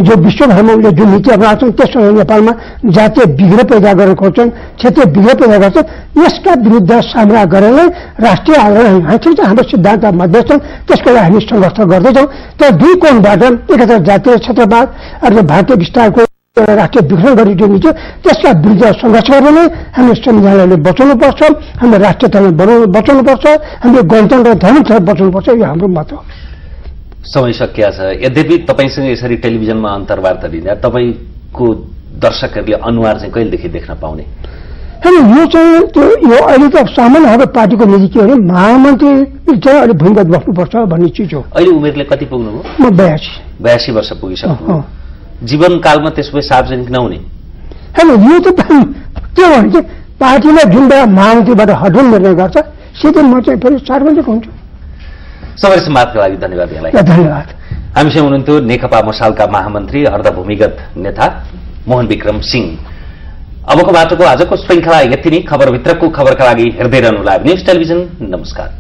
जो विश्वभरमा उसले जुन नीति अपनाएको छन् त्यसमा नेपालमा जातीय विग्रह पैदा गरेर खोज्छन् क्षेत्रीय विग्रह पैदा गर्छन् यसका विरुद्ध सामना गरेर राष्ट्रिय आन्दोलन चाहिँ हाम्रो सिद्धान्त मध्य छन् त्यसको लागि हामी सङ्घर्ष गर्दैछौँ। तर दुई कोणबाट एकता जातीय क्षेत्रवाद अर्को भारतीय विस्तारको एउटा राष्ट्रिय विघटन गर्ने नीति त्यसका विरुद्ध सङ्घर्ष गरेर नै हामीले संविधानलाई बचाउनुपर्छ हामीले राष्ट्रियतालाई बनाउनु बचाउनुपर्छ हामीले गणतन्त्र धर्मलाई बचाउनुपर्छ यो हाम्रो मत हो। समय सकिया छ। यद्यपि तपाईँसँग यसरी टेलिभिजनमा अन्तर्वार्ता दिँदा तपाईँको दर्शकहरूले अनुहार चाहिँ कहिलेदेखि देख्न पाउने? अनि यो चाहिँ त्यो यो अहिले त सामान्य हाम्रो पार्टीको नीति के हो। भने महामन्त्री चाहिँ अलिक भूमिगत बस्नुपर्छ भन्ने चिज हो। अहिले उमेरले कति पुग्नुभयो? म बयासी। बयासी वर्ष पुगिसक्नु। जीवनकालमा त्यसो भए सार्वजनिक नहुने। होइन यो त के भने चाहिँ पार्टीले जुन बेला महामन्त्रीबाट हटाउन निर्णय गर्छ सिधै म चाहिँ फेरि सार्वजनिक हुन्छु। समय समाजका लागि धन्यवाद यहाँलाई। धन्यवाद। हामीसँग हुनुहुन्थ्यो नेकपा मसालका महामन्त्री अर्धभूमिगत नेता मोहन विक्रम सिंह। अबको बाटोको आजको श्रृङ्खला यति नै। खबरभित्रको खबरका लागि हेर्दै रहनु लाइभ न्युज टेलिभिजन नमस्कार।